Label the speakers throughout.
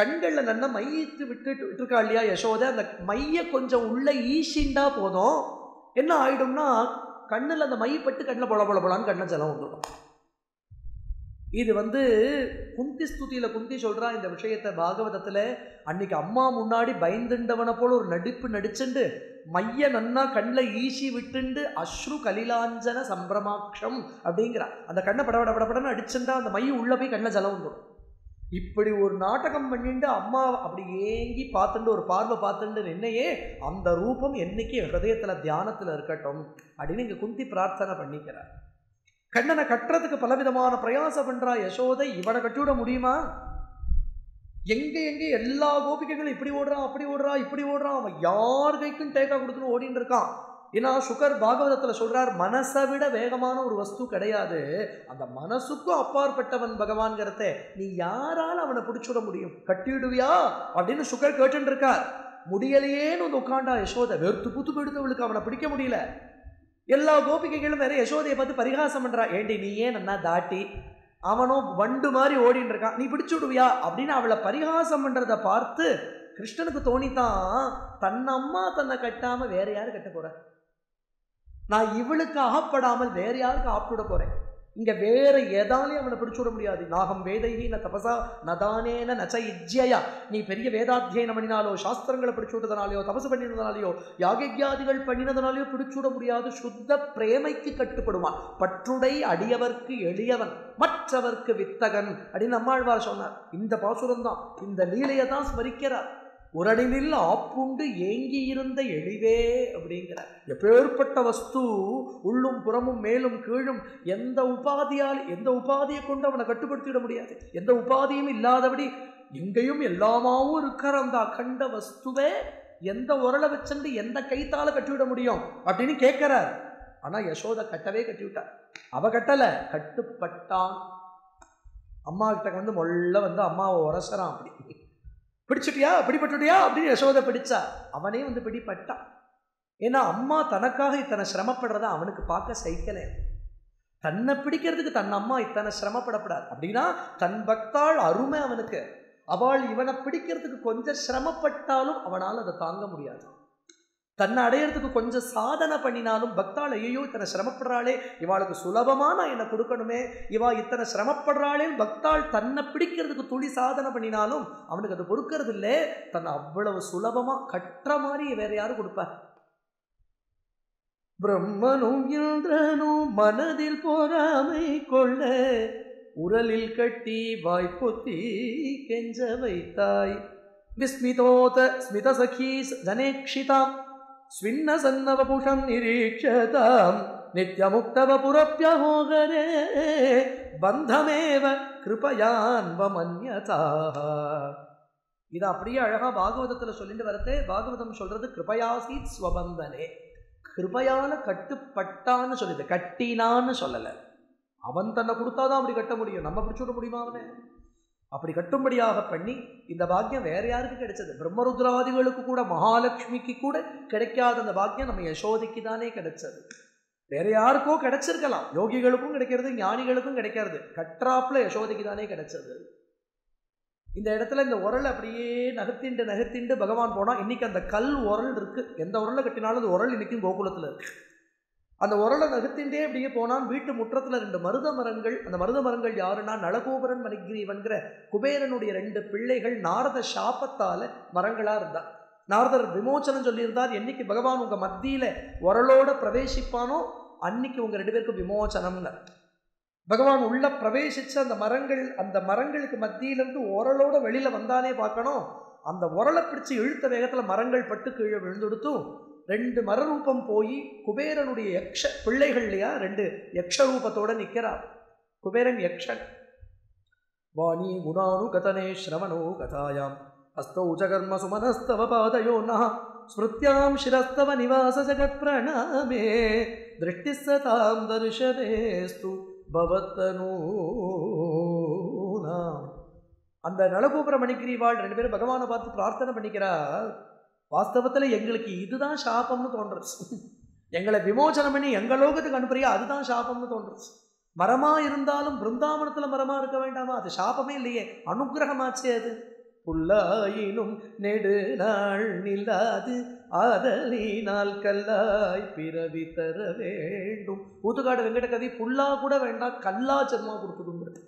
Speaker 1: கண்களில் நல்லா மையத்து விட்டுட்டு விட்டுருக்கா இல்லையா யசோதை? அந்த மைய கொஞ்சம் உள்ள ஈசிண்டா போதும். என்ன ஆயிடும்னா கண்ணில் அந்த மையப்பட்டு கண்ணில் பொல பொல பொலான்னு கண்ணில் ஜலம் வந்துடும். இது வந்து குந்தி ஸ்துதியில் குந்தி சொல்கிறா இந்த விஷயத்தை பாகவதத்தில். அன்னைக்கு அம்மா முன்னாடி பயந்துண்டவனை போல ஒரு நடிப்பு நடிச்சுண்டு மைய நன்னா கண்ணில் ஈசி விட்டுண்டு அஸ்ரு கலிலாஞ்சன சம்பிரமாட்சம் அப்படிங்கிறா. அந்த கண்ணை படபட படபடன்னு அடிச்சுண்டா அந்த மைய உள்ளே போய் கண்ணில் ஜலம் வந்துடும். இப்படி ஒரு நாடகம் பண்ணிட்டு அம்மா அப்படி ஏங்கி பார்த்துட்டு ஒரு பார்வை பார்த்துட்டு என்னையே அந்த ரூபம் என்னைக்கு ஹிரதயத்தில் தியானத்தில் இருக்கட்டும் அப்படின்னு இங்கே குந்தி பிரார்த்தனை பண்ணிக்கிறார். கண்ணனை கட்டுறதுக்கு பலவிதமான பிரயாசம் பண்ணுறா யசோதை இவனை கட்டிவிட முடியுமா? எங்கே எங்கே எல்லா கோபிகைகளும் இப்படி ஓடுறான் அப்படி ஓடுறா இப்படி ஓடுறான் அவன் யார் கைக்கும் டேக்கா கொடுத்துன்னு ஓடின்னு இருக்கான். ஏன்னா சுகர் பாகவதத்துல சொல்கிறார் மனசை விட வேகமான ஒரு வஸ்து கிடையாது. அந்த மனசுக்கும் அப்பாற்பட்டவன் பகவான்கிறத. நீ யாரால அவனை பிடிச்சிட முடியும்? கட்டிடுவியா? அப்படின்னு சுகர் கேட்டுன்னு இருக்கார் முடியலையேன்னு வந்து உட்காண்டா யசோதை வெறுத்து புத்து போயிடுத்தவளுக்கு அவனை பிடிக்க முடியல. எல்லா கோபிகைகளும் வேற யசோதையை பார்த்து பரிகாசம் பண்றா. ஏண்டி நீ ஏன் நன்னா தாட்டி? அவனும் வண்டு மாதிரி ஓடின்னு இருக்கான் நீ பிடிச்சு விடுவியா அப்படின்னு அவளை பரிகாசம் பண்றத பார்த்து கிருஷ்ணனுக்கு தோணித்தான் தன் அம்மா தன்னை கட்டாம வேற யாரும் கட்ட போகிற நான் இவளுக்கு ஆகப்படாமல் வேற யாருக்கு ஆப்பிட போறேன்? இங்க வேற எதாலையும் அவனை பிடிச்சு விட முடியாது. நாகம் வேதைகி ந தபசா நதானேன நச்ச இஜ்ஜயா நீ பெரிய வேதாத்தியனம் பண்ணினாலோ சாஸ்திரங்களை பிடிச்சு விட்டதுனாலையோ தபசு பண்ணினதுனாலையோ யாகக்யாதிகள் பண்ணினதுனாலையோ பிடிச்சு விட முடியாது. சுத்த பிரேமைக்கு கட்டுப்படுவான். பற்றுடை அடியவர்க்கு எளியவன் மற்றவர்க்கு வித்தகன் அப்படின்னு நம்மாழ்வார் சொன்னார். இந்த பாசுரம் தான் இந்த லீலையை தான் ஸ்மரிக்கிறார். உரடினில் ஆப்புண்டு ஏங்கி இருந்த எளிவே அப்படிங்கிறார். எப்பேற்பட்ட வஸ்து உள்ளும் புறமும் மேலும் கீழும் எந்த உபாதியால் எந்த உபாதியை கொண்டு அவனை கட்டுப்படுத்திவிட முடியாது? எந்த உபாதியும் இல்லாதபடி எங்கேயும் எல்லாமாவும் இருக்கிற அந்த அகண்ட வஸ்துவே எந்த உரலை வச்சுட்டு எந்த கைத்தால கட்டிவிட முடியும் அப்படின்னு கேட்கிறார். ஆனால் யசோதை கட்டவே கட்டிவிட்டார். அவ கட்டலை கட்டுப்பட்டான். அம்மா கிட்ட வந்து மொள்ள வந்து அம்மாவை உரசறான் அப்படி. பிடிச்சிட்டியா? பிடிபட்டுட்டியா? அப்படின்னு யசோதை பிடிச்சா அவனே வந்து பிடிப்பட்டான் ஏன்னா அம்மா தனக்காக இத்தனை சிரமப்படுறத அவனுக்கு பார்க்க சைக்கலை தன்னை பிடிக்கிறதுக்கு தன் அம்மா இத்தனை சிரமப்படப்படாது. அப்படின்னா தன் பக்தாள் அருமை அவனுக்கு. அவள் இவனை பிடிக்கிறதுக்கு கொஞ்சம் சிரமப்பட்டாலும் அவனால் அதை தாங்க முடியாது. தன்னை அடையிறதுக்கு கொஞ்சம் சாதனை பண்ணினாலும் பக்தாள் ஐயோ இத்தனை சிரமப்படுறாளே இவாளுக்கு சுலபமா நான் என்ன கொடுக்கணுமே இவா இத்தனை சிரமப்படுறாளே பக்தாள் தன்னை பிடிக்கிறதுக்கு துளி சாதனை பண்ணினாலும் அவனுக்கு அது பொறுக்கிறது இல்லை தன்னை அவ்வளவு சுலபமா கட்டுற மாதிரி வேற யாரும் கொடுப்பா. பிரம்மனும் இந்திரனும் மனதில் பொறாமை கொள்ள உரலில் கட்டி வாய்ப்பொத்தி கெஞ்ச வைத்தாய். விஸ்மிதோத ஸ்மித சகீ ஜனேக்ஷிதாம் ஸ்வின்ன சன்னவபுஷம் நிரீட்சதாம் நித்யமுக்தவபுரப்பியமோகரே பந்தமேவ கிருபயான்வமன்யதா இது அப்படியே அழகா பாகவதத்துல சொல்லிட்டு வரத்தே பாகவதம் சொல்றது கிருபயாசீத் ஸ்வபந்தனே கிருபையால கட்டுப்பட்டான்னு சொல்லுது கட்டினான்னு சொல்லல அவன் தன்னை கொடுத்தாதான் அப்படி கட்ட முடியும் நம்ம பிடிச்சுட முடியுமா அவனே அப்படி கட்டும்படியாக பண்ணி இந்த பாக்கியம் வேற யாருக்கு கிடைச்சது? பிரம்மருத்ராதிகளுக்கு கூட மகாலட்சுமிக்கு கூட கிடைக்காத அந்த பாக்கியம் நம்ம யசோதைக்கு தானே கிடைச்சது. வேற யாருக்கோ கிடைச்சிருக்கலாம். யோகிகளுக்கும் கிடைக்கிறது ஞானிகளுக்கும் கிடைக்கிறது. கற்றாப்புல யசோதைக்கு தானே கிடைச்சது. இந்த இடத்துல இந்த உரல் அப்படியே நகர்த்திண்டு நகர்த்திண்டு பகவான் போனா இன்னைக்கு அந்த கல் உரல் இருக்கு. எந்த உரலை கட்டினாலும் அந்த உரல் இன்னைக்கும் கோகுலத்துல இருக்கு. அந்த உரலை நகர்த்தின்றே அப்படியே போனான். வீட்டு முற்றத்தில் ரெண்டு மருத மரங்கள் அந்த மருத மரங்கள் யாருன்னா நலகோபுரன் மணிகிரீவன்கிற குபேரனுடைய ரெண்டு பிள்ளைகள் நாரத சாபத்தால் மரங்களாக இருந்தார் நாரதர் விமோச்சனம் சொல்லியிருந்தார் என்னைக்கு பகவான் உங்கள் மத்தியில் உரலோட பிரவேசிப்பானோ அன்னைக்கு உங்கள் ரெண்டு பேருக்கும் விமோச்சனம்னு. பகவான் உள்ள பிரவேசித்த அந்த மரங்கள் அந்த மரங்களுக்கு மத்தியிலிருந்து உரலோட வெளியில் வந்தானே பார்க்கணும். அந்த உரலை பிடிச்சி இழுத்த வேகத்தில் மரங்கள் பட்டு கீழே விழுந்துடுத்தும். ரெண்டு மரரூபம் போய் குபேரனுடைய யக்ஷ பிள்ளைகள் இல்லையா? ரெண்டு யக்ஷரூபத்தோடு நிற்கிறார் குபேரன் யக்ஷன். வாணி குணானு கதனே ஸ்ரவணோ கதாயாம். அஸ்தௌ ஜகர்ம சுமனஸ்தவ பாதையோ நா ஸ்மிருத்தியாம் சிரஸ்தவ நிவாச ஜகத் பிரணாமே திருஷ்டி சதாம் தரிசனேஸ்து பவத்தனூனாம் அந்த நலகோபுர மணிக்கிரிவாள் ரெண்டு பேரும் பகவானை பார்த்து பிரார்த்தனை பண்ணிக்கிறார். வாஸ்தவத்தில் எங்களுக்கு இதுதான் சாபம்னு தோன்றுச்சு. எங்களை விமோசனம் பண்ணி எங்களோகத்துக்கு அனுப்புறியா அதுதான் சாபம்னு தோன்றுச்சு. மரமா இருந்தாலும் பிருந்தாவனத்துல மரமா இருக்க வேண்டாமா? அது சாபமே இல்லையே. அனுகிரகமாச்சே அது. புல்லாயினும் நெடுநாள் நில்லாது. ஆதலினால் கல்லாய் பிறவி தர வேண்டும். ஊத்துக்காடு வெங்கட கவி புல்லா கூட வேண்டாம் கல்லா ஜென்மா கொடுத்துடுங்கிறது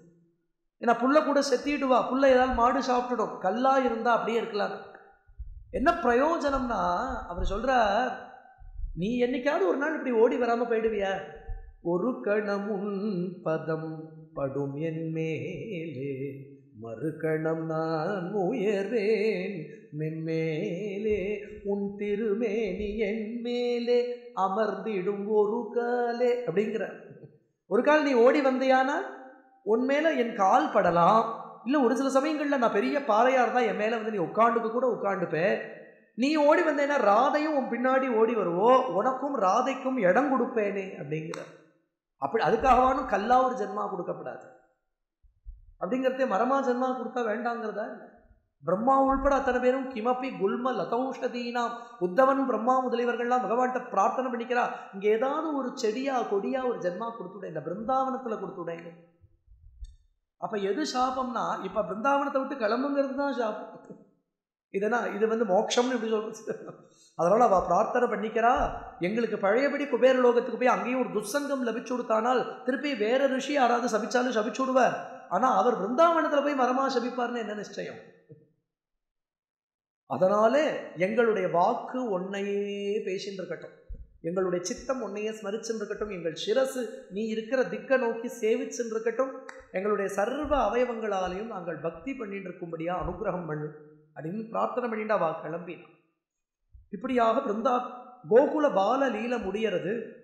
Speaker 1: ஏன்னா புல்ல கூட செத்திடுவா புல்ல ஏதாவது மாடு சாப்பிட்டுடும். கல்லா இருந்தா அப்படியே இருக்கலாம். என்ன பிரயோஜனம்னா அவர் சொல்கிறார் நீ என்னைக்காவது ஒரு நாள் இப்படி ஓடி வராமல் போயிடுவிய? ஒரு கணமுன் பதம் படும் என் மேலே மறுகணம் நான் உயர்வேன் மென்மேலே உன் திருமேனி என் மேலே அமர்ந்திடும் ஒரு காலே அப்படிங்கிற ஒரு கால் நீ ஓடி வந்தியானா உன் மேலே என் கால் படலாம். இல்லை ஒரு சில சமயங்களில் நான் பெரிய பாறையாக இருந்தால் என் மேலே வந்து நீ உட்காந்துக்க கூட உட்காந்துப்பேன் நீ ஓடி வந்தேன்னா ராதையும் உன் பின்னாடி ஓடி வருவோ உனக்கும் ராதைக்கும் இடம் கொடுப்பேனே அப்படிங்கிறார் அப்படி அதுக்காகவானும் கல்லா ஒரு ஜென்மா கொடுக்கப்படாது. அப்படிங்கிறதே மரமா ஜென்மா கொடுத்தா வேண்டாங்கிறதா இல்லை? பிரம்மா உள்பட அத்தனை பேரும் கிமப்பி குல்ம லதௌஷதீனாம் உத்தவன் பிரம்மா முதலியவர்கள்லாம் பகவான்கிட்ட பிரார்த்தனை பண்ணிக்கிறா. இங்கே ஏதாவது ஒரு செடியா கொடியா ஒரு ஜென்மா கொடுத்துடேன் இந்த பிருந்தாவனத்தில் கொடுத்துடேங்க அப்போ எது சாபம்னா இப்போ பிருந்தாவனத்தை விட்டு கிளம்புங்கிறது தான் சாபம். இதனா இது வந்து மோட்சம்னு இப்படி சொல்றது. அதனால் அவள் பிரார்த்தனை பண்ணிக்கிறா. எங்களுக்கு பழையபடி குபேர லோகத்துக்கு போய் அங்கேயும் ஒரு துசங்கம் லபிச்சு கொடுத்தானால் திருப்பி வேற ரிஷி யாராவது சபிச்சாலும் சபிச்சு விடுவார். ஆனால் அவர் பிருந்தாவனத்தில் போய் மரமா சபிப்பார்னு என்ன நிச்சயம்? அதனாலே எங்களுடைய வாக்கு ஒன்னையே பேசின்னு இருக்கட்டும். எங்களுடைய சித்தம் உன்னையே ஸ்மரிச்சுருக்கட்டும் எங்கள் சிரசு நீ இருக்கிற திக்க நோக்கி சேவிச்சுருக்கட்டும் இருக்கட்டும் எங்களுடைய சர்வ அவயவங்களாலையும் நாங்கள் பக்தி பண்ணிட்டு இருக்கும்படியா அனுகிரகம் பண்ணு. அப்படின்னு பிரார்த்தனை பண்ணிட்டு அவ கிளம்பினான் இப்படியாக பிருந்தா கோகுல பால லீல முடியறது.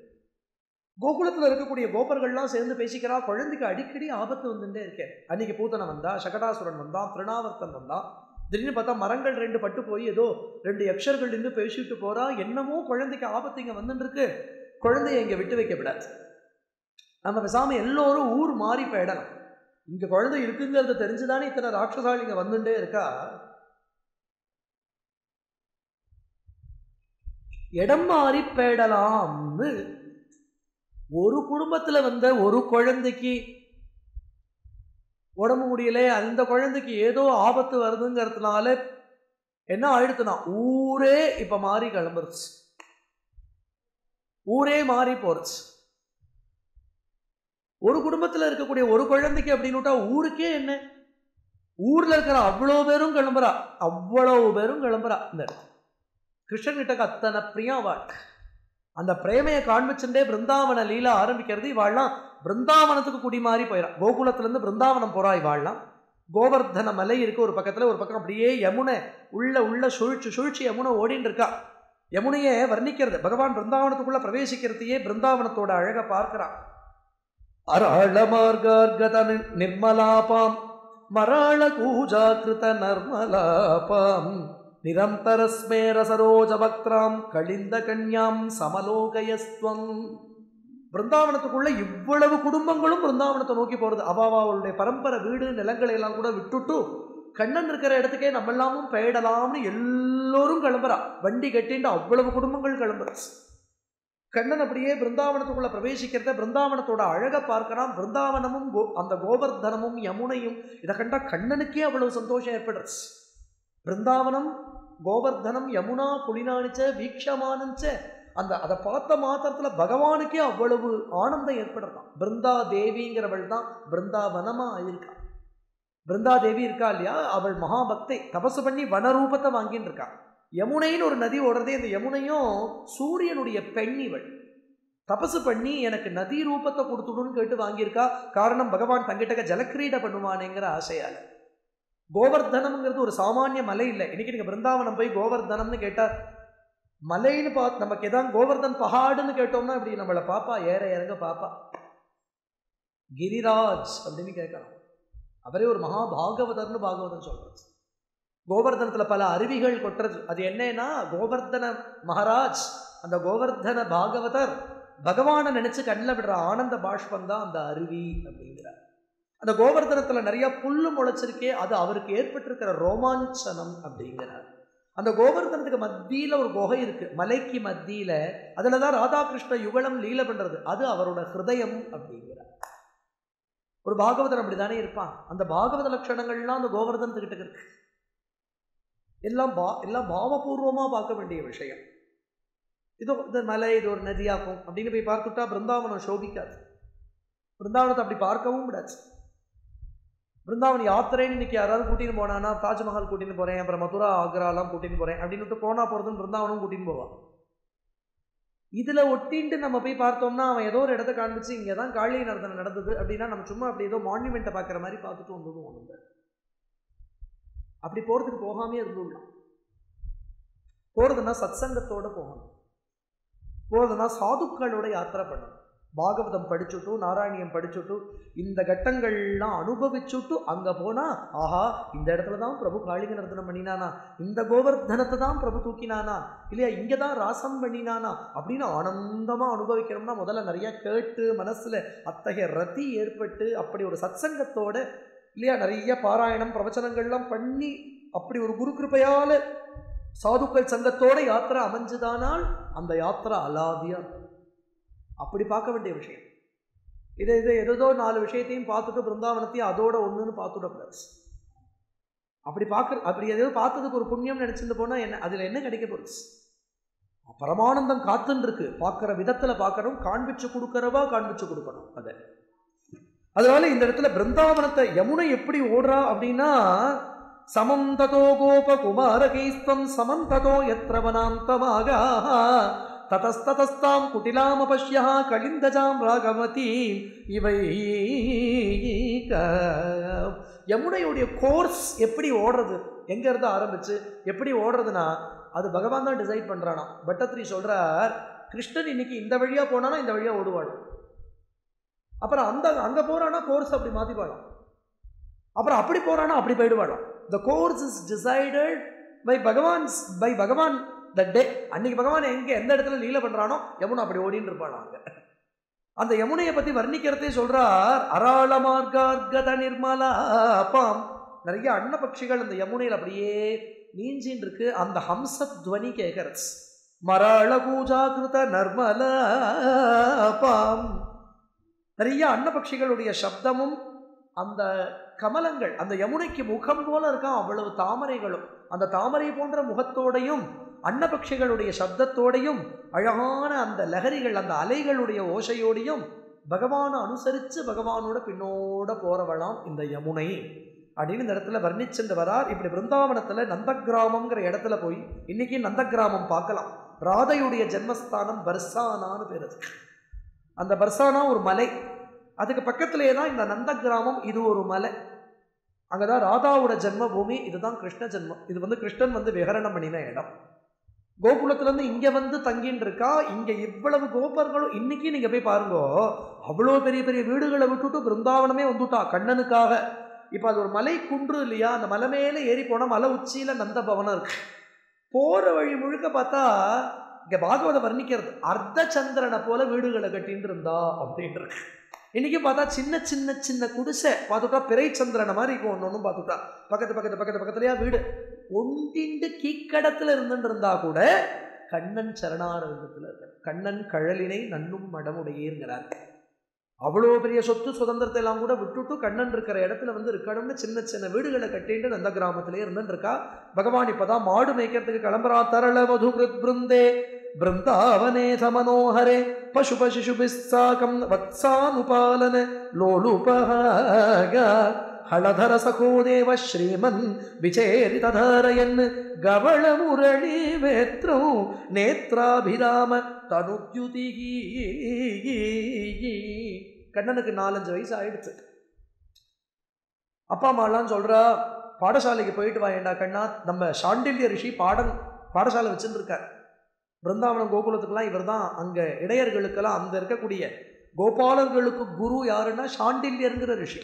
Speaker 1: கோகுலத்தில் இருக்கக்கூடிய கோபர்கள்லாம் சேர்ந்து பேசிக்கிறா குழந்தைக்கு அடிக்கடி ஆபத்து வந்துட்டே இருக்கேன் அன்னைக்கு பூத்தனை வந்தா சகடாசுரன் வந்தான் திருணாவர்த்தன் வந்தான். திடீர்னு பார்த்தா மரங்கள் ரெண்டு பட்டு போய் ஏதோ ரெண்டு யக்ஷர்கள் நின்று பேசிட்டு போகிறா என்னமோ குழந்தைக்கு ஆபத்து இங்கே வந்துட்டுருக்கு குழந்தையை குழந்தைய இங்க விட்டு வைக்கப்படாது நம்ம பேசாமல் எல்லோரும் ஊர் மாறி போயிடலாம். இங்கே குழந்தை இருக்குங்கிறது தெரிஞ்சுதானே இத்தனை ராட்சசால் இங்கே வந்துட்டே இருக்கா? இடம் மாறி போயிடலாம்னு ஒரு குடும்பத்தில் வந்த ஒரு குழந்தைக்கு உடம்பு முடியல அந்த குழந்தைக்கு ஏதோ ஆபத்து வருதுங்கிறதுனால என்ன ஆயிடுத்துனா ஊரே இப்ப மாறி கிளம்புருச்சு. ஊரே மாறி போருச்சு. ஒரு குடும்பத்துல இருக்கக்கூடிய ஒரு குழந்தைக்கு அப்படின்னுட்டா ஊருக்கே என்ன? ஊர்ல இருக்கிற அவ்வளோ பேரும் கிளம்புறா அவ்வளவு பேரும் கிளம்புறா. இந்த கிருஷ்ணன் கிட்ட அத்தனை பிரியா வாழ்க்கை. அந்த பிரேமையை காண்பிச்சுட்டே பிருந்தாவன லீலா ஆரம்பிக்கிறது இவாள்லாம் பிருந்தாவனத்துக்கு குடி மாறி போயிடா கோகுலத்திலேருந்து பிருந்தாவனம் போகிறா இவாள்லாம். கோவர்தன மலை இருக்குது ஒரு பக்கத்தில் ஒரு பக்கம் அப்படியே யமுனை உள்ள உள்ள சுழிச்சு சுழிச்சு யமுனை ஓடின்னு இருக்கா. யமுனையே வர்ணிக்கிறது. பகவான் பிருந்தாவனத்துக்குள்ள பிரவேசிக்கிறதையே பிருந்தாவனத்தோட அழகை பார்க்கிறான் அராள மார்கார்கத நிர்மலாபாம் மராள கிருத நர்மலாபாம். நிரந்தர ஸ்மேர கழிந்த கன்யாம் சமலோகயஸ்துவம் பிருந்தாவனத்துக்குள்ள இவ்வளவு குடும்பங்களும் பிருந்தாவனத்தை நோக்கி போறது அவாவாவுடைய பரம்பரை வீடு நிலங்களை எல்லாம் கூட விட்டுட்டு கண்ணன் இருக்கிற இடத்துக்கே நம்ம எல்லாமும் பெயடலாம்னு எல்லோரும் கிளம்புறா வண்டி கட்டிட்டு அவ்வளவு குடும்பங்கள் கிளம்புறா கண்ணன் அப்படியே பிருந்தாவனத்துக்குள்ள பிரவேசிக்கிறத பிருந்தாவனத்தோட அழகை பார்க்கிறான் பிருந்தாவனமும் கோ அந்த கோவர்தனமும் யமுனையும் இதை கண்டா கண்ணனுக்கே அவ்வளவு சந்தோஷம் ஏற்படுறது பிருந்தாவனம் கோவர்தனம் யமுனா புலினானிச்ச வீக்ஷமானஞ்ச அந்த அதை பார்த்த மாத்திரத்தில் பகவானுக்கே அவ்வளவு ஆனந்தம் ஏற்படுறான் பிருந்தா தேவிங்கிறவள் தான் பிருந்தாவனமாக ஆயிருக்கா. பிருந்தா தேவி இருக்கா இல்லையா? அவள் மகாபக்தை தபசு பண்ணி வனரூபத்தை வாங்கின்னு இருக்கா யமுனைன்னு ஒரு நதி ஓடுறதே இந்த யமுனையும் சூரியனுடைய பெண் இவள். தபசு பண்ணி எனக்கு நதி ரூபத்தை கொடுத்துடுன்னு கேட்டு வாங்கியிருக்கா. காரணம் பகவான் தங்கிட்டக்க ஜலக்கிரீடை பண்ணுவானேங்கிற ஆசையால். கோவர்தனம்ங்கிறது ஒரு சாமானிய மலை இல்லை. இன்னைக்கு நீங்க பிருந்தாவனம் போய் கோவர்தனம்னு கேட்டால் மலைன்னு பார்த்து நமக்கு எதாவது கோவர்தன் பஹாடுன்னு கேட்டோம்னா இப்படி நம்மளை பாப்பா ஏற இறங்க பாப்பா. கிரிராஜ் அப்படின்னு கேட்கலாம். அவரே ஒரு மகாபாகவதர்னு பாகவதன் சொல்றது கோவர்தனத்துல பல அருவிகள் கொட்டுறது. அது என்னன்னா கோவர்தன மகாராஜ் அந்த கோவர்தன பாகவதர் பகவானை நினைச்சு கண்ணில் விடுற ஆனந்த பாஷ்பம் தான் அந்த அருவி அப்படிங்கிறார். அந்த கோவர்தனத்துல நிறைய புல்லு முளைச்சிருக்கே அது அவருக்கு ஏற்பட்டிருக்கிற ரோமாஞ்சனம் அப்படிங்கிறார். அந்த கோவர்தனத்துக்கு மத்தியில் ஒரு குகை இருக்கு. மலைக்கு மத்தியில அதுலதான் ராதாகிருஷ்ண யுகலம் லீல பண்றது. அது அவரோட ஹிருதயம் அப்படிங்கிறார். ஒரு பாகவதன் அப்படிதானே இருப்பான். அந்த பாகவத லட்சணங்கள்லாம் அந்த கோவர்தனத்துக்கிட்ட இருக்கு. எல்லாம் பா எல்லாம் பாவபூர்வமாக பார்க்க வேண்டிய விஷயம். இதோ இந்த மலை இது ஒரு நதியாகும். அப்படின்னு போய் பார்த்துட்டா பிருந்தாவனம் சோபிக்காது. பிருந்தாவனத்தை அப்படி பார்க்கவும் விடாது பிருந்தாவன் யாத்திரைன்னு இன்னைக்கு யாராவது கூட்டின்னு போனான்னா தாஜ்மஹால் கூட்டின்னு போகிறேன் அப்புறம் மதுரா ஆக்ராலாம் கூட்டின்னு போறேன். அப்படின்னுட்டு போனா போகிறதுன்னு பிருந்தாவனும் கூட்டின்னு போவான் இதில் ஒட்டின்ட்டு நம்ம போய் பார்த்தோம்னா அவன் ஏதோ ஒரு இடத்த காண்பிச்சு இங்கே தான் காளி நடத்தனை நடந்தது அப்படின்னா நம்ம சும்மா அப்படி ஏதோ மான்யூமெண்ட்டை பார்க்குற மாதிரி பார்த்துட்டு வந்ததும் ஒன்று அப்படி போகிறதுக்கு போகாமே இருந்துடலாம் போறதுன்னா சத்சங்கத்தோட போகணும். போறதுன்னா சாதுக்களோட யாத்திரை பண்ணணும். பாகவதம் படிச்சுட்டு நாராயணியம் படிச்சுட்டு இந்த கட்டங்கள்லாம் அனுபவிச்சுட்டு அங்கே போனால் ஆஹா இந்த இடத்துல தான் பிரபு காளிங்க நர்த்தனம் பண்ணினானா இந்த கோவர்தனத்தை தான் பிரபு தூக்கினானா இல்லையா இங்கே தான் ராசம் பண்ணினானா அப்படின்னு ஆனந்தமாக அனுபவிக்கிறோம்னா முதல்ல நிறையா கேட்டு மனசில் அத்தகைய ரதி ஏற்பட்டு அப்படி ஒரு சத்சங்கத்தோட இல்லையா நிறைய பாராயணம் பிரவச்சனங்கள்லாம் பண்ணி அப்படி ஒரு குரு கிருப்பையால் சாதுக்கள் சங்கத்தோட யாத்திரை அமைஞ்சுதானால் அந்த யாத்திரை அலாதியா இருக்கும். அப்படி பார்க்க வேண்டிய விஷயம். இதை இதை ஏதோ நாலு விஷயத்தையும் பார்த்துட்டு பிருந்தாவனத்தையும் அதோட ஒண்ணுன்னு பார்த்துடக்கூடாது. அப்படி பார்க்க அப்படி ஏதோ பார்த்ததுக்கு ஒரு புண்ணியம் நினச்சிருந்து போனால் என்ன அதில் என்ன கிடைக்க போகுது? பரமானந்தம் காத்துன்னுருக்கு பார்க்குற விதத்தில் பார்க்கணும் காண்பிச்சு கொடுக்கறவா காண்பிச்சு கொடுக்கணும் அதை. அதனால இந்த இடத்துல பிருந்தாவனத்தை யமுனை எப்படி ஓடுறா அப்படின்னா சமம் ததோ கோப குமாரகைஸ்தம் சமம் ததோ எத்திரவனாந்தமாக ததஸ்ததஸ்தாம் குட்டிலாமபஷ்யா கலிந்தஜாம் ராகவதி இவை யமுனையுடைய கோர்ஸ் எப்படி ஓடுறது? எங்கேருந்து ஆரம்பிச்சு எப்படி ஓடுறதுன்னா அது பகவான் தான் டிசைட் பண்ணுறானா பட்டத்ரி சொல்கிறார் கிருஷ்ணன் இன்னைக்கு இந்த வழியாக போனானா இந்த வழியாக ஓடுவாள். அப்புறம் அந்த அங்கே போகிறானா கோர்ஸ் அப்படி மாற்றிப்பாளாம் அப்புறம் அப்படி போகிறானா அப்படி போயிடுவாளாம் the course is decided by Bhagwan's by Bhagwan the day அன்னைக்கு பகவான் எங்கே எந்த இடத்துல லீல பண்ணுறானோ யமுனா அப்படி ஓடின்னு இருப்பாளாம் அந்த யமுனையை பற்றி வர்ணிக்கிறதே சொல்கிறார் அராள நிர்மலா பாம். நிறைய அன்ன பட்சிகள் அந்த யமுனையில் அப்படியே நீஞ்சின்னு இருக்கு அந்த ஹம்சத்வனி கேட்கறது மராள பூஜாகிருத நர்மலாபாம் நிறைய அன்னபக்ஷிகளுடைய சப்தமும் அந்த கமலங்கள் அந்த யமுனைக்கு முகம் போல இருக்கான் அவ்வளவு தாமரைகளும். அந்த தாமரை போன்ற முகத்தோடையும் அன்னபக்ஷிகளுடைய சப்தத்தோடையும் அழகான அந்த லகரிகள் அந்த அலைகளுடைய ஓசையோடையும் பகவானை அனுசரித்து பகவானோட பின்னோட போறவளாம் இந்த யமுனை. அப்படின்னு இந்த இடத்துல வர்ணிச்சுட்டு வரார். இப்படி பிருந்தாவனத்தில் நந்த கிராமங்கிற இடத்துல போய் இன்னைக்கு நந்த கிராமம் பார்க்கலாம். ராதையுடைய ஜென்மஸ்தானம் பர்சானான்னு பேர் அதுக்கு அந்த பர்சானா ஒரு மலை. அதுக்கு பக்கத்திலே தான் இந்த நந்த கிராமம் இது ஒரு மலை. அங்கதான் ராதாவோட ஜென்மபூமி இதுதான் கிருஷ்ண ஜென்மம். இது வந்து கிருஷ்ணன் வந்து விகரணம் பண்ணின இடம். கோகுலத்திலேருந்து இங்கே வந்து தங்கின்னு இருக்கா? இங்கே இவ்வளவு கோபர்களும் இன்றைக்கி நீங்கள் போய் பாருங்கோ. அவ்வளோ பெரிய பெரிய வீடுகளை விட்டுட்டு பிருந்தாவனமே வந்துட்டா கண்ணனுக்காக. இப்போ அது ஒரு மலை குன்று இல்லையா? அந்த மலை மேலே ஏறி போனால் மலை உச்சியில் நந்த பவனம் இருக்கு. போகிற வழி முழுக்க பார்த்தா இங்கே பாகவத வர்ணிக்கிறது அர்த்த சந்திரனை போல வீடுகளை கட்டின்னு இருந்தா அப்படின்ட்டு இருக்கு. இன்றைக்கும் பார்த்தா சின்ன சின்ன சின்ன குடிசை. பார்த்துட்டா பிறைச்சந்திரனை மாதிரி இருக்கும். ஒன்று ஒன்றும் பார்த்துட்டா. பக்கத்து பக்கத்து பக்கத்து பக்கத்துலையா வீடு. ஒன்றிண்டு கீக்கடத்தில் இருந்துட்டு இருந்தா கூட கண்ணன் சரணாரங்கத்தில் இருக்க கண்ணன் கழலினை நன்னும் மடமுடையேங்கிறார் அவ்வளோ பெரிய சொத்து சுதந்திரத்தை எல்லாம் கூட விட்டுட்டு கண்ணன் இருக்கிற இடத்துல வந்து இருக்கணும்னு சின்ன சின்ன வீடுகளை கட்டிட்டு நந்த கிராமத்திலே இருந்துட்டு இருக்கா பகவான் இப்பதான் மாடு மேய்க்கிறதுக்கு கிளம்புறா தரள மது பிருந்தே. பிருந்தாவனே சமனோஹரே பசு பசிஷுபிஸ்ஸாகம் வத்சானுபாலன லோலுபஹாக ஹளதர சகோதேவ ஸ்ரீமன் விசேரிததாரயன் கவள முரளி வேத்ரோ நேத்ராபிராம தனுத்யுதிகி கண்ணனுக்கு நாலஞ்சு வயசு ஆயிடுச்சு அப்பா அம்மாலாம் சொல்றா பாடசாலைக்கு போயிட்டு வாயேண்டா கண்ணா நம்ம சாண்டில்ய ரிஷி பாடம் பாடசாலை வச்சுட்டு பிருந்தாவனம் கோகுலத்துக்கெல்லாம் இவர் தான் அங்கே இடையர்களுக்கெல்லாம் அந்த இருக்கக்கூடிய கோபாலர்களுக்கு குரு யாருன்னா சாண்டில்யருங்கிற ரிஷி.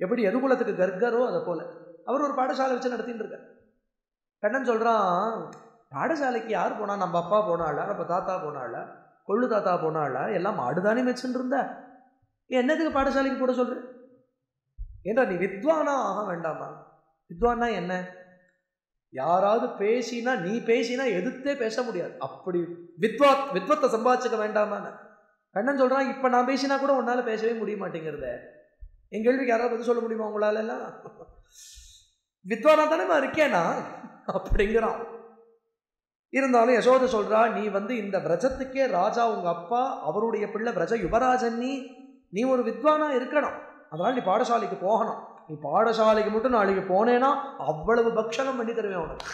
Speaker 1: எப்படி எதுகுலத்துக்கு கர்கரோ அதை போல. அவர் ஒரு பாடசாலை வச்சு நடத்தின்னு இருக்கார். கண்ணன் சொல்கிறான் பாடசாலைக்கு யார் போனால் நம்ம அப்பா போனால நம்ம தாத்தா போனால கொள்ளு தாத்தா போனால எல்லாம் மாடுதானே மெச்சுன்னு இருந்த? என்னதுக்கு பாடசாலைக்கு கூட சொல்ற? ஏண்டா நீ வித்வானா? ஆக வேண்டாமா. வித்வான்னா என்ன? யாராவது பேசினா நீ பேசினா எதிர்த்தே பேச முடியாது. அப்படி வித்வாத் வித்வத்தை சம்பாதிச்சுக்க வேண்டாமான்னு. கண்ணன் சொல்கிறான் இப்போ நான் பேசினா கூட உன்னால் பேசவே முடிய மாட்டேங்கிறத. என் கேள்விக்கு யாராவது பதில் சொல்ல முடியுமா உங்களால எல்லாம் வித்வானா தானே நான் இருக்கேனா? அப்படிங்கிறான். இருந்தாலும் யசோதை சொல்கிறா நீ வந்து இந்த விரஜத்துக்கே ராஜா உங்கள் அப்பா அவருடைய பிள்ளை விரஜ யுவராஜன் நீ நீ ஒரு வித்வானாக இருக்கணும். அதனால் நீ பாடசாலைக்கு போகணும். நீ பாடசாலைக்கு மட்டும் நாளைக்கு போனேன்னா அவ்வளவு பக்ஷணம் பண்ணி தருவேன் உனக்கு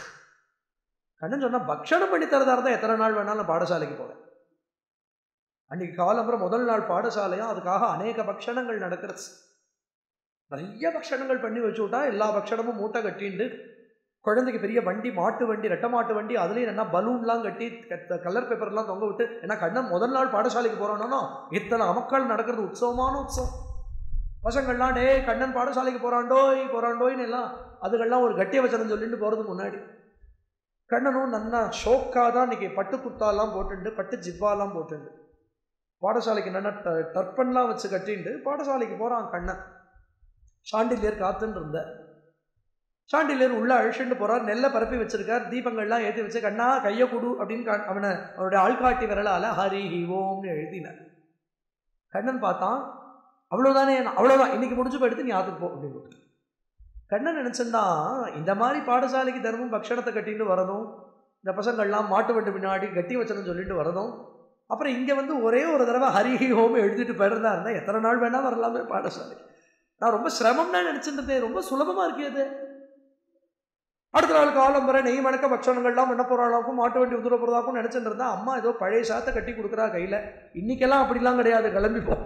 Speaker 1: கண்ணன் சொன்னா பக்ஷணம் பண்ணி தரதா இருந்தால் எத்தனை நாள் வேணாலும் நான் பாடசாலைக்கு போவேன். அன்னைக்கு காலம்புறம் முதல் நாள் பாடசாலையும் அதுக்காக அநேக பக்ஷணங்கள் நடக்கிறது. நிறைய பக்ஷணங்கள் பண்ணி வச்சு விட்டா எல்லா பக்ஷணமும் மூட்டை கட்டிண்டு குழந்தைக்கு பெரிய வண்டி மாட்டு வண்டி ரெட்டை மாட்டு வண்டி அதுலேயும் என்ன பலூன்லாம் கட்டி கலர் பேப்பர்லாம் தொங்க விட்டு ஏன்னா கண்ணன் முதல் நாள் பாடசாலைக்கு போகிறோன்னா இத்தனை அமக்கள் நடக்கிறது உற்சவமான உற்சவம். பசங்கள்லாம் டே கண்ணன் பாடசாலைக்கு போகிறாண்டோய் போகிறாண்டோயின்னு எல்லாம் அதுகள்லாம் ஒரு கட்டிய வச்சனம் சொல்லிட்டு போகிறதுக்கு முன்னாடி கண்ணனும் நன்னா ஷோக்காக தான் இன்னைக்கு பட்டு குர்த்தாலாம் போட்டுண்டு பட்டு ஜிப்பாலாம் போட்டுண்டு. பாடசாலைக்கு நல்லா ட டர்பன்லாம் வச்சு கட்டிண்டு பாடசாலைக்கு போகிறான் கண்ணன். சாண்டிலியர் காத்துன்னு இருந்த சாண்டிலியர் உள்ள அழிச்சுட்டு போகிறார் நெல்லை பரப்பி வச்சிருக்கார் தீபங்கள்லாம் ஏற்றி வச்சு கண்ணா கையை கொடு அப்படின்னு கா- அவனை அவனுடைய ஆள்காட்டி விரலால் ஹரி ஓம்னு எழுதினார். கண்ணன் பார்த்தான் அவ்வளோதானே அவ்வளோதான் இன்றைக்கி முடிஞ்சு போயிடுத்து நீ ஆற்றுக்கு போ அப்படின்னு கண்ணன் நினச்சிருந்தா இந்த மாதிரி பாடசாலைக்கு தினமும் பக்ஷணத்தை கட்டின்னு வரதும் இந்த பசங்கள்லாம் மாட்டு வண்டு பின்னாடி கட்டி வச்சனு சொல்லிட்டு வரதும் அப்புறம் இங்கே வந்து ஒரே ஒரு தடவை ஹரிஹி ஹோம் எழுதிட்டு போயிருந்தா இருந்தால் எத்தனை நாள் வேணால் வரலாமே பாடசாலை. நான் ரொம்ப சிரமம்னா நினச்சிட்டு ரொம்ப சுலபமாக இருக்கியது அடுத்த நாள் காலம் வர நெய் மணக்க பட்சணங்கள்லாம் பண்ண போகிறாளாக்கும் மாட்டு வண்டி உதுர போகிறதாக்கும் நினச்சிட்டு இருந்தா அம்மா ஏதோ பழைய சாத்தை கட்டி கொடுக்குறா கையில். இன்றைக்கெல்லாம் அப்படிலாம் கிடையாது கிளம்பிப்போம்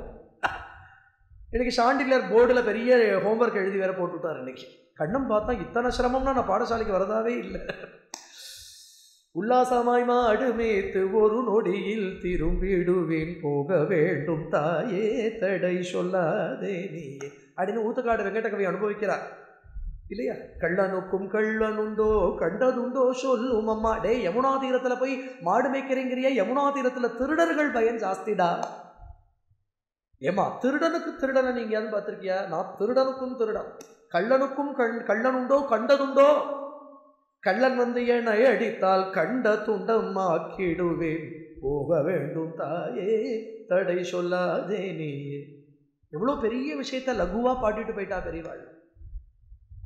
Speaker 1: இன்னைக்கு சாண்டிலர் போர்டில் பெரிய ஹோம்ஒர்க் எழுதி வேற போட்டுவிட்டார் இன்னைக்கு. கண்ணம் பார்த்தா இத்தனை சிரமம்னா நான் பாடசாலைக்கு வரதாவே இல்லை. உல்லாசமாய் மாடுமேத்து ஒரு நொடியில் திரும்பிடுவேன். போக வேண்டும் தாயே தடை சொல்லாதே நீ. அப்படின்னு ஊத்துக்காடு வெங்கடகவி அனுபவிக்கிறார். இல்லையா? கள்ளனுக்கும் கள்ளனுண்டோ கண்டதுண்டோ சொல்லும் அம்மா. டே யமுனா தீரத்துல போய் மாடு மேய்க்கிறீங்கிறியா யமுனா தீரத்தில் திருடர்கள் பயன் ஜாஸ்திடா. ஏமா திருடனுக்கு திருடனை நீங்க எதுவும் பார்த்திருக்கியா? நான் திருடனுக்கும் திருடன். கள்ளனுக்கும் கண் கள்ளனுண்டோ கண்டதுண்டோ? கள்ளன் வந்து என்னை அடித்தால் கண்ட துண்டம் ஆக்கிடுவேன். போக வேண்டும் தாயே தடை சொல்லாதே நீயே. எவ்வளோ பெரிய விஷயத்த லகுவா பாடிட்டு போயிட்டா பெரியவாள்.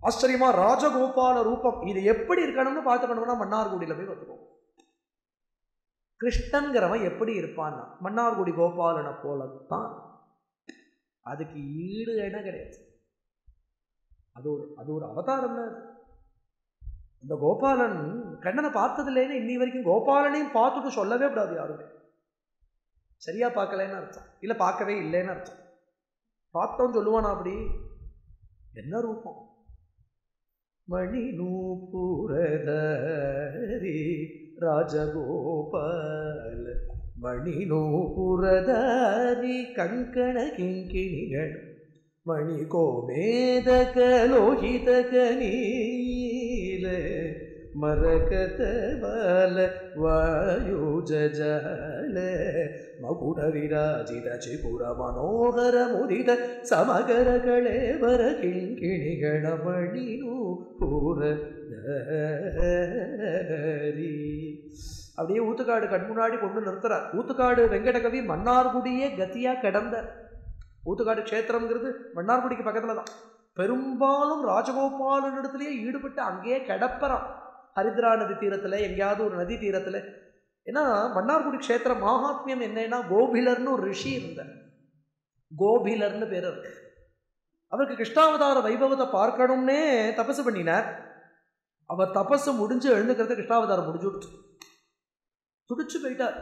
Speaker 1: ஆச்சரியமா ராஜகோபால ரூபம். இது எப்படி இருக்கணும்னு பார்த்துக்கணும்னா மன்னார்குடியில் போய் பார்த்துக்கோம் கிருஷ்ணங்கிறவன் எப்படி இருப்பான்னா மன்னார்குடி கோபாலனை போலத்தான். அதுக்கு ஈடு இடம் கிடையாது. அது ஒரு அது ஒரு அவதாரம் தான் இந்த கோபாலன் கண்ணனை பார்த்ததில்லைன்னு இன்னி வரைக்கும் கோபாலனையும் பார்த்துட்டு சொல்லவே கூடாது யாருமே. சரியா பார்க்கலைன்னு அர்த்தம். இல்லை பார்க்கவே இல்லைன்னு அர்த்தம். பார்த்தோம் சொல்லுவானா அப்படி? என்ன ரூபம்? மணி நூபுரதரி ராஜகோபால ಮಣಿನೂಪುರದಾರಿ ಕಂಕಣ ಕಿಂಕಿಣಿಗಳು ಮಣಿಕೋಮೇದಕ ಲೋಹಿತಕ ನೀಲ ಮರಕತ ಬಾಲ ವಾಯುಜಾಲ ಮಗುಡ ವಿರಾಜಿತ ತ್ರಿಪುರ ಮನೋಹರ ಮುದಿತ ಸಮಗರ ಕಳೇವರ ಕಿಂಕಿಣಿಗಳ ಮಣಿನೂ ಪೂರ ಧರಿ அப்படியே ஊத்துக்காடு கண் முன்னாடி கொண்டு நிறுத்துறார். ஊத்துக்காடு வெங்கடகவி மன்னார்குடியே கத்தியாக கிடந்த. ஊத்துக்காடு க்ஷேத்திரம்ங்கிறது மன்னார்குடிக்கு பக்கத்தில் தான் பெரும்பாலும் ராஜகோபாலன் இடத்துலயே ஈடுபட்டு அங்கேயே கிடப்பறான். ஹரித்ரா நதி தீரத்தில் எங்கேயாவது ஒரு நதி தீரத்தில். ஏன்னா மன்னார்குடி க்ஷேத்திர மகாத்மியம் என்னன்னா கோபிலர்னு ஒரு ரிஷி இருந்தார். கோபிலர்னு பேர் இருக்கு அவருக்கு கிருஷ்ணாவதார வைபவத்தை பார்க்கணும்னே தபசு பண்ணினார். அவர் தபசு முடிஞ்சு எழுந்துக்கிறது கிருஷ்ணாவதாரம் முடிஞ்சுடுச்சு துடிச்சு போயிட்டார்.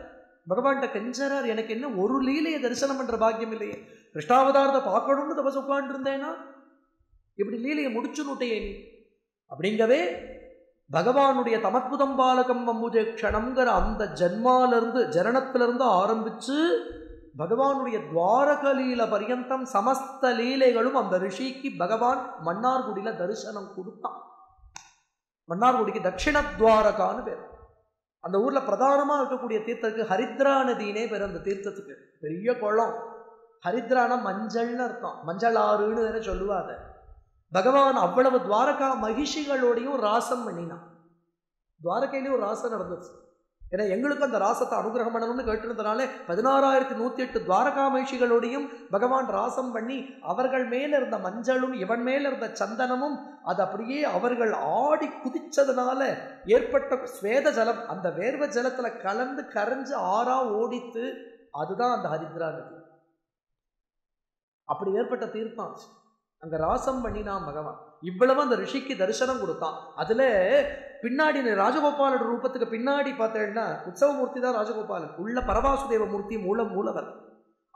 Speaker 1: பகவான்கிட்ட கெஞ்சறார் எனக்கு என்ன ஒரு லீலையை தரிசனம் பண்ணுற பாக்கியம் இல்லையே. கிருஷ்ணாவதாரத்தை பார்க்கணும்னு தபஸ் உட்காந்துருந்தேன்னா இப்படி லீலையை முடிச்சு நீ. அப்படிங்கவே பகவானுடைய தமத்புதம் பாலகம் அம்புஜே க்ஷணங்கிற அந்த ஜென்மாலிருந்து ஜனனத்திலிருந்து ஆரம்பித்து பகவானுடைய துவாரக லீல பரியந்தம் சமஸ்த லீலைகளும் அந்த ரிஷிக்கு பகவான் மன்னார்குடியில் தரிசனம் கொடுத்தான். மன்னார்குடிக்கு தட்சிண துவாரகான்னு பேர். அந்த ஊரில் பிரதானமாக இருக்கக்கூடிய தீர்த்தத்துக்கு ஹரித்ரா நதினே பேர் அந்த தீர்த்தத்துக்கு. பெரிய குளம். ஹரித்ரானா மஞ்சள்னு அர்த்தம். மஞ்சள் ஆறுன்னு வேற சொல்லுவாங்க. பகவான் அவ்வளவு துவாரகா மகிஷிகளோடையும் ராசம் பண்ணினான். துவாரகையிலையும் ஒரு ராசம் நடந்துச்சு. ஏன்னா எங்களுக்கு அந்த ராசத்தை அனுகிரகம் பண்ணணும்னு கேட்டிருந்தனால பதினாறாயிரத்தி நூற்றி எட்டு துவாரகாமேஷிகளோடையும் பகவான் ராசம் பண்ணி அவர்கள் மேலே இருந்த மஞ்சளும் இவன் மேலே இருந்த சந்தனமும் அது அப்படியே அவர்கள் ஆடி குதிச்சதுனால ஏற்பட்ட ஸ்வேத ஜலம் அந்த வேர்வ ஜலத்தில் கலந்து கரைஞ்சு ஆறா ஓடித்து அதுதான் அந்த ஹரித்ரா நதி அப்படி ஏற்பட்ட தீர்ப்பாச்சு. அங்கே ராசம் பண்ணினான் பகவான். இவ்வளவு அந்த ரிஷிக்கு தரிசனம் கொடுத்தான். அதுல பின்னாடி இந்த ராஜகோபாலோட ரூபத்துக்கு பின்னாடி பார்த்தேன்னா உற்சவமூர்த்தி தான் ராஜகோபாலன். உள்ள பரவாசுதேவ மூர்த்தி மூல மூலவர்.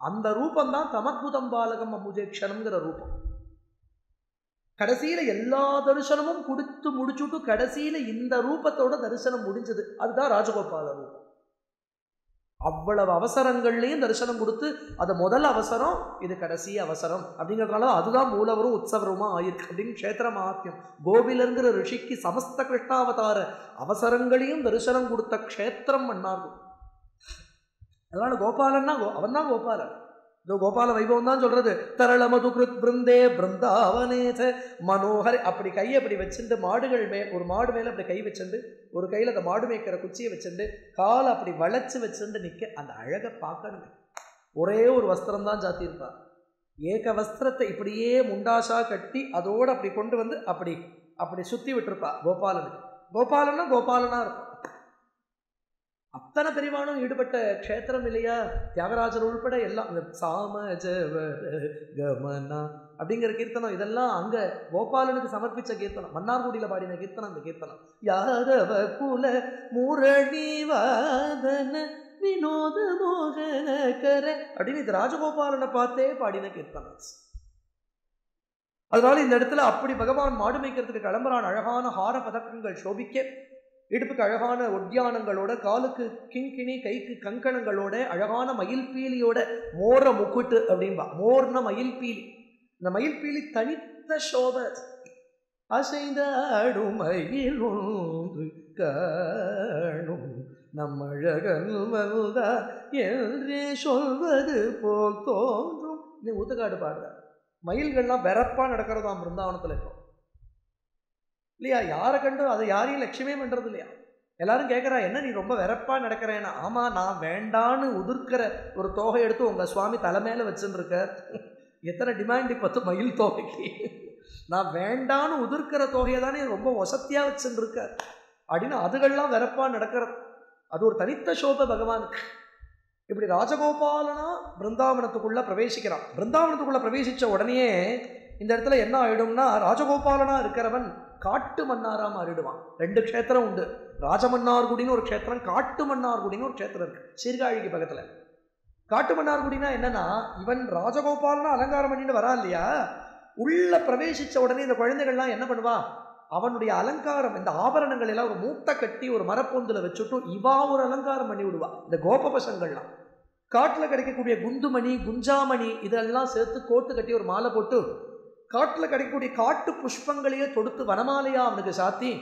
Speaker 1: அந்த ரூபம் தான் தமத்புதம் பாலகம் அமுஜேக்ஷனம்ங்கிற ரூபம். கடைசியில எல்லா தரிசனமும் கொடுத்து முடிச்சுட்டு கடைசியில இந்த ரூபத்தோட தரிசனம் முடிஞ்சது. அதுதான் ராஜகோபால ரூபம். அவ்வளவு அவசரங்கள்லையும் தரிசனம் கொடுத்து அது முதல் அவசரம் இது கடைசி அவசரம். அப்படிங்கிறதுனால அதுதான் மூலவரும் உற்சவருமா ஆயிருக்கு. அப்படின்னு க்ஷேத்திர மகாத்மியம் கோபிலருங்கிற ரிஷிக்கு சமஸ்த கிருஷ்ணாவதார அவசரங்களையும் தரிசனம் கொடுத்த க்ஷேத்திரம் பண்ணார்கள் அதனால கோபாலன்னா கோ அவன் தான் கோபாலன். இதோ கோபால வைபவம் தான் சொல்றது. தரள மதுகிருத் பிருந்தே பிருந்தாவனேத மனோகர் அப்படி கையை அப்படி வச்சுட்டு மாடுகள் மே ஒரு மாடு மேல அப்படி கை வச்சிருந்து ஒரு கையில அந்த மாடு மேய்க்கிற குச்சியை வச்சுட்டு காலை அப்படி வளைச்சு வச்சுட்டு நிக்க அந்த அழகை பார்க்கணுங்க. ஒரே ஒரு வஸ்திரம் தான் ஜாத்தியிருப்பா ஏக வஸ்திரத்தை இப்படியே முண்டாசா கட்டி அதோட அப்படி கொண்டு வந்து அப்படி அப்படி சுத்தி விட்டுருப்பா கோபாலன் கோபாலன்னா கோபாலனா இருக்கும். அத்தனை பெரியவானும் ஈடுபட்ட க்ஷேத்திரம் இல்லையா? தியாகராஜர் உள்பட எல்லாம் இந்த சாம ஜவ கமனா அப்படிங்கிற கீர்த்தனம் இதெல்லாம் அங்க கோபாலனுக்கு சமர்ப்பிச்ச கீர்த்தனம். மன்னார்குடியில பாடின கீர்த்தனம் அந்த கீர்த்தனம். யாதவ குல முரணிவாதன வினோத மோகன கர அப்படின்னு இது ராஜகோபாலனை பார்த்தே பாடின கீர்த்தனம். அதனால இந்த இடத்துல அப்படி பகவான் மாடு மேய்க்கிறதுக்கு கிளம்புறான். அழகான ஹார பதக்கங்கள் சோபிக்க இடுப்புக்கு அழகான ஒட்டியானங்களோட காலுக்கு கிங்கிணி கைக்கு கங்கணங்களோட அழகான மயில் பீலியோட மோர முக்குட்டு அப்படின்பா மோர்ன மயில் பீலி இந்த மயில் பீலி தனித்த சோப. அசைந்தாடுமையில் மயில் ஒன்று காணும். நம்மழகன் வந்தா என்றே சொல்வது போல் தோன்றும். நீ ஊத்துக்காடு பாடுற. மயில்கள்லாம் வெறப்பா நடக்கிறதாம் பிருந்தாவனத்தில் இருக்கும் இல்லையா? யாரை கண்டு அதை யாரையும் லட்சியமே பண்ணுறது இல்லையா? எல்லாரும் கேட்குறா என்ன நீ ரொம்ப வெறப்பா நடக்கிறேன்னா? ஆமாம் நான் வேண்டான்னு உதிர்க்கிற ஒரு தோகை எடுத்து உங்கள் சுவாமி தலைமையில் வச்சுருக்க எத்தனை டிமாண்ட் பத்து மயில் தொகைக்கு? நான் வேண்டான்னு உதிர்க்கிற தொகையை தானே ரொம்ப வசத்தியாக வச்சுன்னு அப்படின்னு அதுகள்லாம் வெறப்பாக நடக்கிறது. அது ஒரு தனித்த சோபை பகவானுக்கு இப்படி ராஜகோபாலனா பிருந்தாவனத்துக்குள்ளே பிரவேசிக்கிறான். பிருந்தாவனத்துக்குள்ளே பிரவேசித்த உடனே இந்த இடத்துல என்ன ஆகிடும்னா ராஜகோபாலனா இருக்கிறவன் காட்டு மன்னாரா மாறிடுவான். ரெண்டு க்ஷேத்திரம் உண்டு. ராஜமன்னார்குடின்னு ஒரு க்ஷேத்திரம் காட்டு மன்னார்குடின்னு ஒரு க்ஷேத்திரம் இருக்குது சீர்காழிக்கு பக்கத்தில். காட்டுமன்னார்குடினா என்னன்னா இவன் ராஜகோபாலனா அலங்காரம் பண்ணிட்டு வரா இல்லையா? உள்ள பிரவேசிச்ச உடனே இந்த குழந்தைகள்லாம் என்ன பண்ணுவா? அவனுடைய அலங்காரம் இந்த ஆபரணங்கள் எல்லாம் ஒரு மூட்டை கட்டி ஒரு மரப்பொந்துல வச்சுட்டு இவா ஒரு அலங்காரம் பண்ணி விடுவா. இந்த கோப பசங்கள்லாம் காட்டில் கிடைக்கக்கூடிய குந்துமணி குஞ்சாமணி இதெல்லாம் சேர்த்து கோட்டு கட்டி ஒரு மாலை போட்டு காட்டில் கிடைக்கக்கூடிய காட்டு புஷ்பங்களையே தொடுத்து வனமாலையா அவனுக்கு சாத்தி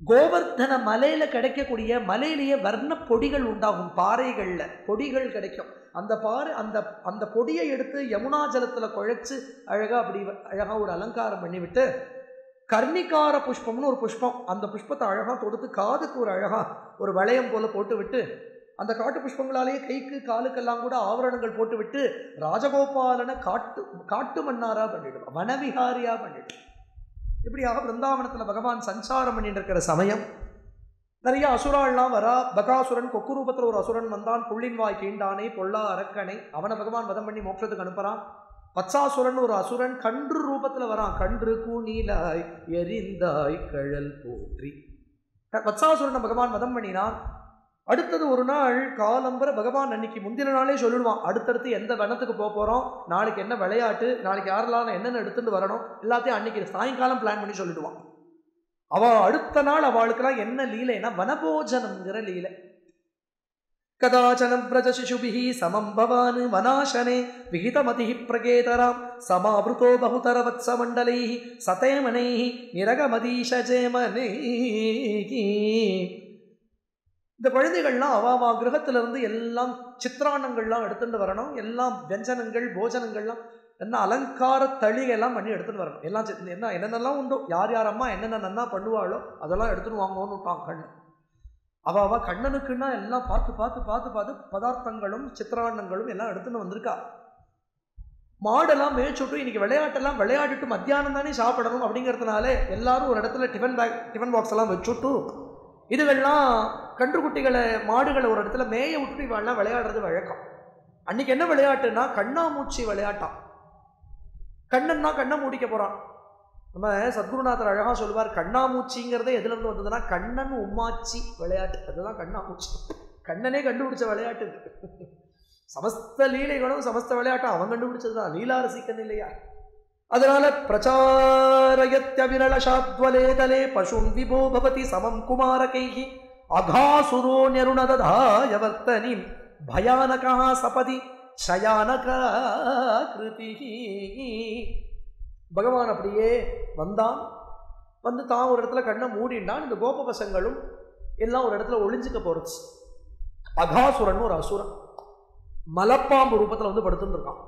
Speaker 1: கோவர்தன மலையில் கிடைக்கக்கூடிய மலையிலேயே வர்ண பொடிகள் உண்டாகும் பாறைகளில். பொடிகள் கிடைக்கும். அந்த பாறை அந்த அந்த பொடியை எடுத்து யமுனா ஜலத்தில் குழைச்சு அழகாக அப்படி அழகாக ஒரு அலங்காரம் பண்ணிவிட்டு கர்ணிகார புஷ்பம்னு ஒரு புஷ்பம். அந்த புஷ்பத்தை அழகாக தொடுத்து காதுக்கு ஒரு அழகாக ஒரு வளையம் போல் போட்டு விட்டு அந்த காட்டு புஷ்பங்களாலேயே கைக்கு காலுக்கெல்லாம் கூட ஆவரணங்கள் போட்டுவிட்டு ராஜகோபாலனை காட்டு காட்டு மன்னாராக பண்ணிவிடுவான் வனவிகாரியாக பண்ணிவிடுவான் இப்படியாக பிருந்தாவனத்தில் பகவான் சஞ்சாரம் பண்ணிட்டு இருக்கிற சமயம் நிறைய அசுராள்லாம் வரா பகாசுரன் கொக்கு ரூபத்தில் ஒரு அசுரன் வந்தான் புள்ளின் வாய் கீண்டானை பொல்லா அரக்கனை அவனை பகவான் வதம் பண்ணி மோட்சத்துக்கு அனுப்புறான். பச்சாசுரன் ஒரு அசுரன் கன்று ரூபத்தில் வரான். கன்று கூனிலாய் எரிந்தாய் கழல் போற்றி. பச்சாசுரனை பகவான் வதம் பண்ணினான். அடுத்தது ஒரு நாள் காலம்பர பகவான் அன்னைக்கு முந்தின நாளே சொல்லிடுவான் அடுத்தடுத்து எந்த வனத்துக்கு போக போகிறோம் நாளைக்கு என்ன விளையாட்டு நாளைக்கு யாரெல்லாம் என்னென்ன எடுத்துட்டு வரணும் எல்லாத்தையும் அன்னைக்கு சாயங்காலம் பிளான் பண்ணி சொல்லிடுவான். அவள் அடுத்த நாள் அவளுக்கெல்லாம் என்ன லீலைன்னா வனபோஜனம்ங்கிற லீலை. கதாச்சனம் பிரஜ சிசுபிஹி சமம் பவான் வனாசனே விகிதமதி பிரகேதராம் சமாவிருத்தோ பகுதரவத் வத்ச மண்டலை சதேமனை இந்த குழந்தைகள்லாம் அவாவா கிரகத்திலிருந்து எல்லாம் சித்திராண்ணங்கள்லாம் எடுத்துட்டு வரணும். எல்லாம் வியஞ்சனங்கள் போஜனங்கள்லாம் என்ன அலங்கார தளிகையெல்லாம் பண்ணி எடுத்துகிட்டு வரணும். எல்லாம் என்ன என்னென்னலாம் உண்டோ யார் யார் அம்மா என்னென்ன நன்னா பண்ணுவாளோ அதெல்லாம் எடுத்துகிட்டு வாங்கன்னு விட்டான் கண்ணு கண்ணனுக்குன்னா எல்லாம் பார்த்து பார்த்து பார்த்து பார்த்து பதார்த்தங்களும் சித்திராண்ணங்களும் எல்லாம் எடுத்துன்னு வந்திருக்கா. மாடெல்லாம் மேய்ச்சுட்டு இன்னைக்கு விளையாட்டெல்லாம் விளையாடிட்டு மத்தியானம் தானே சாப்பிடணும் அப்படிங்கிறதுனால எல்லாரும் ஒரு இடத்துல டிஃபன் பேக் டிஃபன் பாக்ஸ் எல்லாம் வச்சுட்டு இதுவெல்லாம் கன்றுக்குட்டிகளை மாடுகளை ஒரு இடத்துல மேய விட்டுட்டு இவெல்லாம் விளையாடுறது வழக்கம். அன்னைக்கு என்ன விளையாட்டுன்னா கண்ணாமூச்சி விளையாட்டாம் கண்ணன்னா கண்ணை மூடிக்க போகிறான் நம்ம சத்குருநாதர் அழகாக சொல்லுவார் கண்ணாமூச்சிங்கிறதே எதுலேருந்து வந்ததுன்னா கண்ணன் உம்மாச்சி விளையாட்டு. அதுதான் கண்ணாமூச்சி. கண்ணனே கண்டுபிடிச்ச விளையாட்டு சமஸ்த லீலைகளும் சமஸ்த விளையாட்டும் அவன் கண்டுபிடிச்சது தான் லீலா ரசிக்கன் இல்லையா? அதனால பிரச்சாரயத்யவிரல சாத்வலேதலே பசும் விபோ பவதி சமம் குமாரகைஹி அகாசுரோ நெருணததாயவர்த்தனி பயானகா சபதி சயானகா கிருதி பகவான் அப்படியே வந்தான். வந்து தான் ஒரு இடத்துல கண்ணை மூடிண்டான். இந்த கோப பசங்களும் எல்லாம் ஒரு இடத்துல ஒளிஞ்சுக்க போறது அகாசுரன் ஒரு அசுரன். மலப்பாம்பு ரூபத்தில் வந்து படுத்துருக்கான்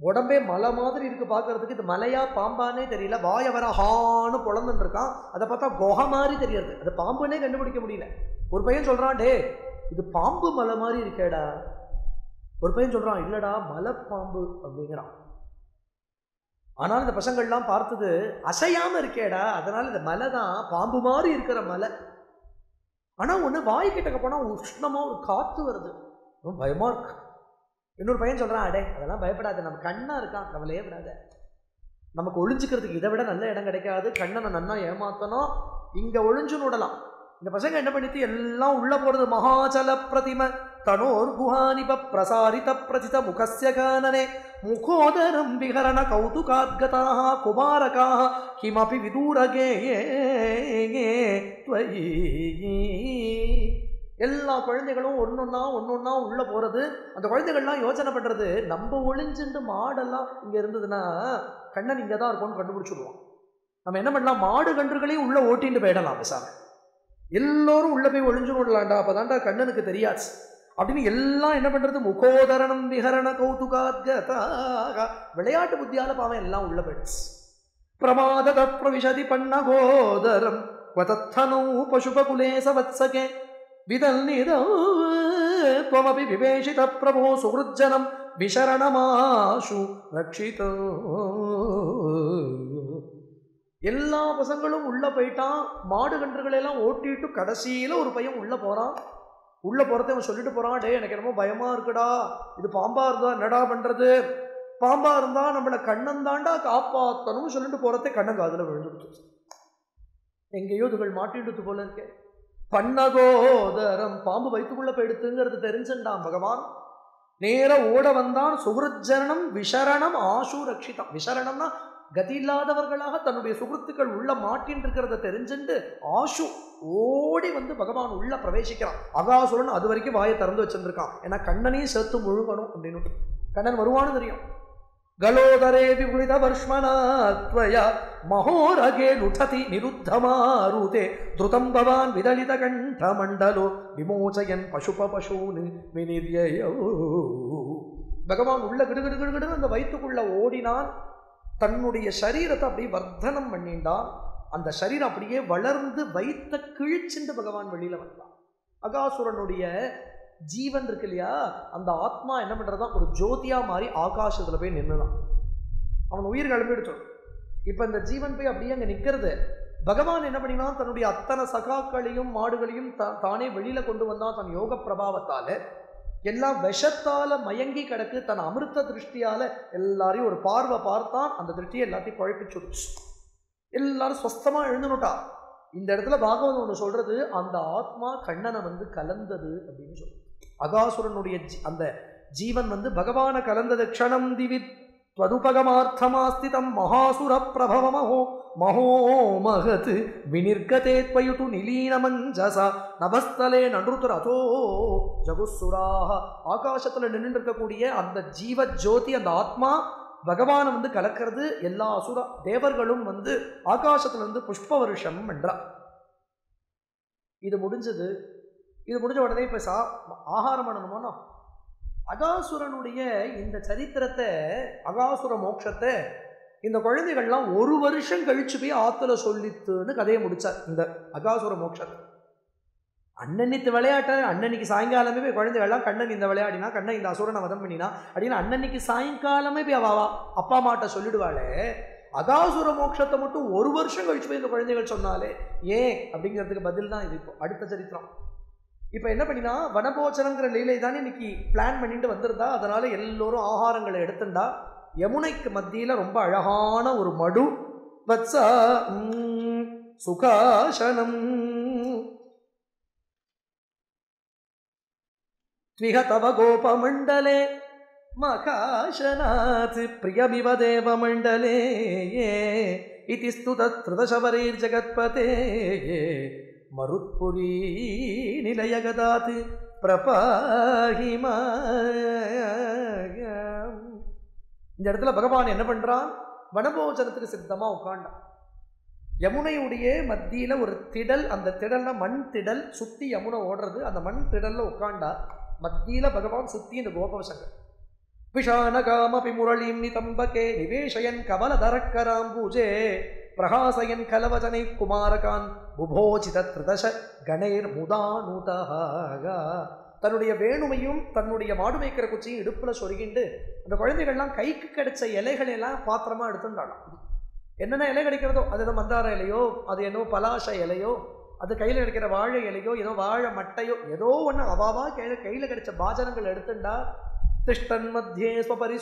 Speaker 1: உடம்பே மலை மாதிரி இருக்கு பார்க்கறதுக்கு. இது மலையா பாம்பானே தெரியல. வாய வர ஹான்னு பொழந்துட்டு இருக்கான். அதை பார்த்தா குகை மாதிரி தெரியறது. அது பாம்புன்னே கண்டுபிடிக்க முடியல. ஒரு பையன் சொல்றான் டே இது பாம்பு மலை மாதிரி இருக்கேடா. ஒரு பையன் சொல்றான் இல்லடா மலைப்பாம்பு அப்படிங்கிறான். ஆனால் இந்த பசங்கள்லாம் பார்த்தது அசையாம இருக்கேடா. அதனால இந்த மலை தான் பாம்பு மாதிரி இருக்கிற மலை. ஆனால் ஒன்று வாய் கிட்டக்க போனால் உஷ்ணமாக ஒரு காற்று வருது. ரொம்ப பயமாக இருக்கு. இன்னொரு பையன் சொல்கிறான் அடே அதெல்லாம் பயப்படாத. நம்ம கண்ணாக இருக்கான். கவலையே விடாத நமக்கு ஒளிஞ்சுக்கிறதுக்கு இதை விட நல்ல இடம் கிடைக்காது. கண்ணனை நன்னா ஏமாத்தணும். இங்கே ஒழிஞ்சுன்னு விடலாம். இந்த பசங்க என்ன பண்ணிட்டு எல்லாம் உள்ள போகிறது மகாச்சல பிரதிம. தனோர் குஹானிப பிரசாரித பிரதித முகசிய கானனே. முகோதரம் விகரண கௌதுகாத்கதாக குமாரகாக கிமபி விதூரகே எல்லா குழந்தைகளும் ஒன்றொன்னாக ஒன்று ஒன்றா உள்ளே போகிறது அந்த குழந்தைகள்லாம் யோசனை பண்ணுறது நம்ம ஒளிஞ்சுட்டு மாடெல்லாம் இங்கே இருந்ததுன்னா கண்ணன் இங்கே தான் இருக்கும்னு கண்டுபிடிச்சிடுவோம் நம்ம என்ன பண்ணலாம்? மாடு கன்றுகளையும் உள்ளே ஓட்டிட்டு போயிடலாம் பேசாம எல்லோரும் உள்ளே போய் ஒளிஞ்சு விடலாம்டா அப்பதான்டா கண்ணனுக்கு தெரியாது அப்படின்னு எல்லாம் என்ன பண்ணுறது முகோதரணம் விஹரண கௌதுகாத்கதாக விளையாட்டு புத்தியால பாவம் எல்லாம் உள்ள போயிடுச்சு. பிரமாதத பிரவிசதி பண்ணகோதரம். வதத்தனோ பசுபகுலேச வத்சகே. விதல்நிதமபி விவேஷித பிரபோ சுஹృஜனம் விசரணமாஷு ரட்சிதோ எல்லா பசங்களும் உள்ள போயிட்டான் மாடு கன்றுகளெல்லாம் ஓட்டிட்டு கடைசியில ஒரு பையன் உள்ள போறான். உள்ள போறதை அவன் சொல்லிட்டு போறான் டே எனக்கு என்னமோ பயமா இருக்குடா. இது பாம்பா இருந்தா என்னடா பண்றது? பாம்பா இருந்தா நம்மளை கண்ணன் தாண்டா காப்பாத்தணும்னு சொல்லிட்டு போறதே கண்ணன் காதுல விழுந்துடுச்சு. எங்கேயோ இதுகள் மாட்டிட்டு போல இருக்கேன் பன்னகோதரம். பாம்பு வைத்துக்குள்ள போயிடுத்துங்கிறது தெரிஞ்சுட்டான் பகவான். நேர ஓட வந்தான் சுகிருஜனம் விஷரணம் ஆசு ரட்சிதம் விஷரணம்னா கதி இல்லாதவர்களாக தன்னுடைய சுகிருத்துக்கள் உள்ள மாட்டின் இருக்கிறத தெரிஞ்சுண்டு ஆசு ஓடி வந்து பகவான் உள்ள பிரவேசிக்கிறான். அகாசுரன் அது வரைக்கும் வாயை திறந்து வச்சிருந்திருக்கான். ஏன்னா கண்ணனையும் சேர்த்து முழுகணும் அப்படின்னு கண்ணன் வருவான்னு தெரியும். கலோதரே விபுளித வர்ஷ்மனாத்வயா மகோரகே லுடதி நிருத்தமாருதே துருதம் பவான் விதலித கண்டமண்டலோ விமோச்சயன் பசுப பசூனு வினிர்யயோ பகவான் உள்ள கிடுகிடுகிடுகிடு அந்த வயிற்றுக்குள்ள ஓடினான் தன்னுடைய சரீரத்தை அப்படியே வர்த்தனம் பண்ணிண்டான் அந்த சரீரம் அப்படியே வளர்ந்து வைத்த கிழிச்சுண்டு பகவான் வெளியில் வந்தான் அகாசுரனுடைய ஜீவன் இருக்கு இல்லையா? அந்த ஆத்மா என்ன பண்றதா ஒரு ஜோதியாக மாறி ஆகாசத்தில் போய் நின்றுதான் அவன் உயிர் கிளம்பிடுச்சோம் இப்போ இந்த ஜீவன் போய் அப்படியே அங்கே நிற்கிறது பகவான் என்ன பண்ணினான் தன்னுடைய அத்தனை சகாக்களையும் மாடுகளையும் த தானே வெளியில் கொண்டு வந்தான் தன் யோக பிரபாவத்தால். எல்லாம் விஷத்தால் மயங்கி கிடக்கு தன் அமிர்த திருஷ்டியால் எல்லாரையும் ஒரு பார்வை பார்த்தான் அந்த திருஷ்டியை எல்லாத்தையும் குழப்பிச்சுடுச்சு எல்லாரும் சொஸ்தமாக எழுந்துனுட்டா. இந்த இடத்துல பாகவதம் ஒன்று சொல்கிறது அந்த ஆத்மா கண்ணனை வந்து கலந்தது அப்படின்னு சொல்லுது அகாசுரனுடைய அந்த ஜீவன் வந்து பகவான கலந்தது க்ஷணம் திவித் துவதுபகமார்த்தமாஸ்திதம் மகாசுர பிரபவமஹோ மகோ மகத் வினிர்கதே பயுட்டு நிலீனமஞ்சசா நபஸ்தலே நன்றுத்துர் அதோ ஜகுசுராக ஆகாசத்தில் நின்று இருக்கக்கூடிய அந்த ஜீவ ஜோதி அந்த ஆத்மா பகவானை வந்து கலக்கிறது எல்லா அசுர தேவர்களும் வந்து ஆகாசத்திலிருந்து புஷ்ப வருஷம் என்றார். இது முடிஞ்சது. இது முடிஞ்ச உடனே இப்போ சா ஆகாரம் பண்ணணுமோனா அகாசுரனுடைய இந்த சரித்திரத்தை அகாசுர மோட்சத்தை இந்த குழந்தைகள்லாம் ஒரு வருஷம் கழிச்சு போய் ஆற்றுல சொல்லித்துன்னு கதையை முடித்தார் இந்த அகாசுர மோட்சத்தை. அன்னன்னித்து விளையாட்ட அன்னன்னைக்கு சாயங்காலமே போய் குழந்தைகள்லாம் கண்ணன் இந்த விளையாடினா கண்ணன் இந்த அசுரனை வதம் பண்ணினா அப்படின்னு அன்னன்னைக்கு சாயங்காலமே போய் அவாவா அப்பா அம்மாட்ட சொல்லிடுவாளே அகாசுர மோட்சத்தை மட்டும் ஒரு வருஷம் கழிச்சு போய் இந்த குழந்தைகள் சொன்னாலே ஏன்? அப்படிங்கிறதுக்கு பதில் தான் இது இப்போ அடுத்த சரித்திரம். இப்போ என்ன பண்ணினா வனபோச்சனங்கிற லீலை தானே இன்னைக்கு பிளான் பண்ணிட்டு வந்திருந்தா அதனால் எல்லோரும் ஆகாரங்களை எடுத்துண்டா யமுனைக்கு மத்தியில் ரொம்ப அழகான ஒரு மடு வத்ச சுகாசனம். கோபமண்டலே மகாசனாத் பிரியமிவ தேவமண்டலே ஏ இது ஸ்துத திருதசவரீர் ஜெகத்பதே மருத்புரி நிலையகதாத்து பிரபாகிமா இந்த இடத்துல பகவான் என்ன பண்ணுறான் வனபோஜனத்துக்கு சித்தமாக உட்காண்டான் யமுனையுடைய மத்தியில் ஒரு திடல் அந்த திடல்னா மண் திடல் சுற்றி யமுனை ஓடுறது. அந்த மண் திடலில் உட்காண்டா மத்தியில் பகவான் சுற்றி இந்த கோபவசங்கள். விஷானகாமபி முரளிம் நிதம்பகே நிவேஷயன் கமலதரக்கராம்பூஜே பிரகாசயன் கலவஜனை குமாரகான் புபோஜித திருதச கணேர் முதானுதாக தன்னுடைய வேணுமையும் தன்னுடைய மாடு மேய்க்கிற குச்சியும் இடுப்பில் சொருகிண்டு அந்த குழந்தைகள்லாம் கைக்கு கிடைச்ச இலைகளை எல்லாம் பாத்திரமா எடுத்துட்டாலாம் என்னென்ன இலை கிடைக்கிறதோ அது ஏதோ மந்தார இலையோ அது என்னோ பலாச இலையோ அது கையில் கிடைக்கிற வாழை இலையோ ஏதோ வாழை மட்டையோ ஏதோ ஒன்று அவாவா கையில் கையில் கிடைச்ச பாஜனங்கள் எடுத்துண்டா திஷ்டன் மத்தியே ஸ்வபரி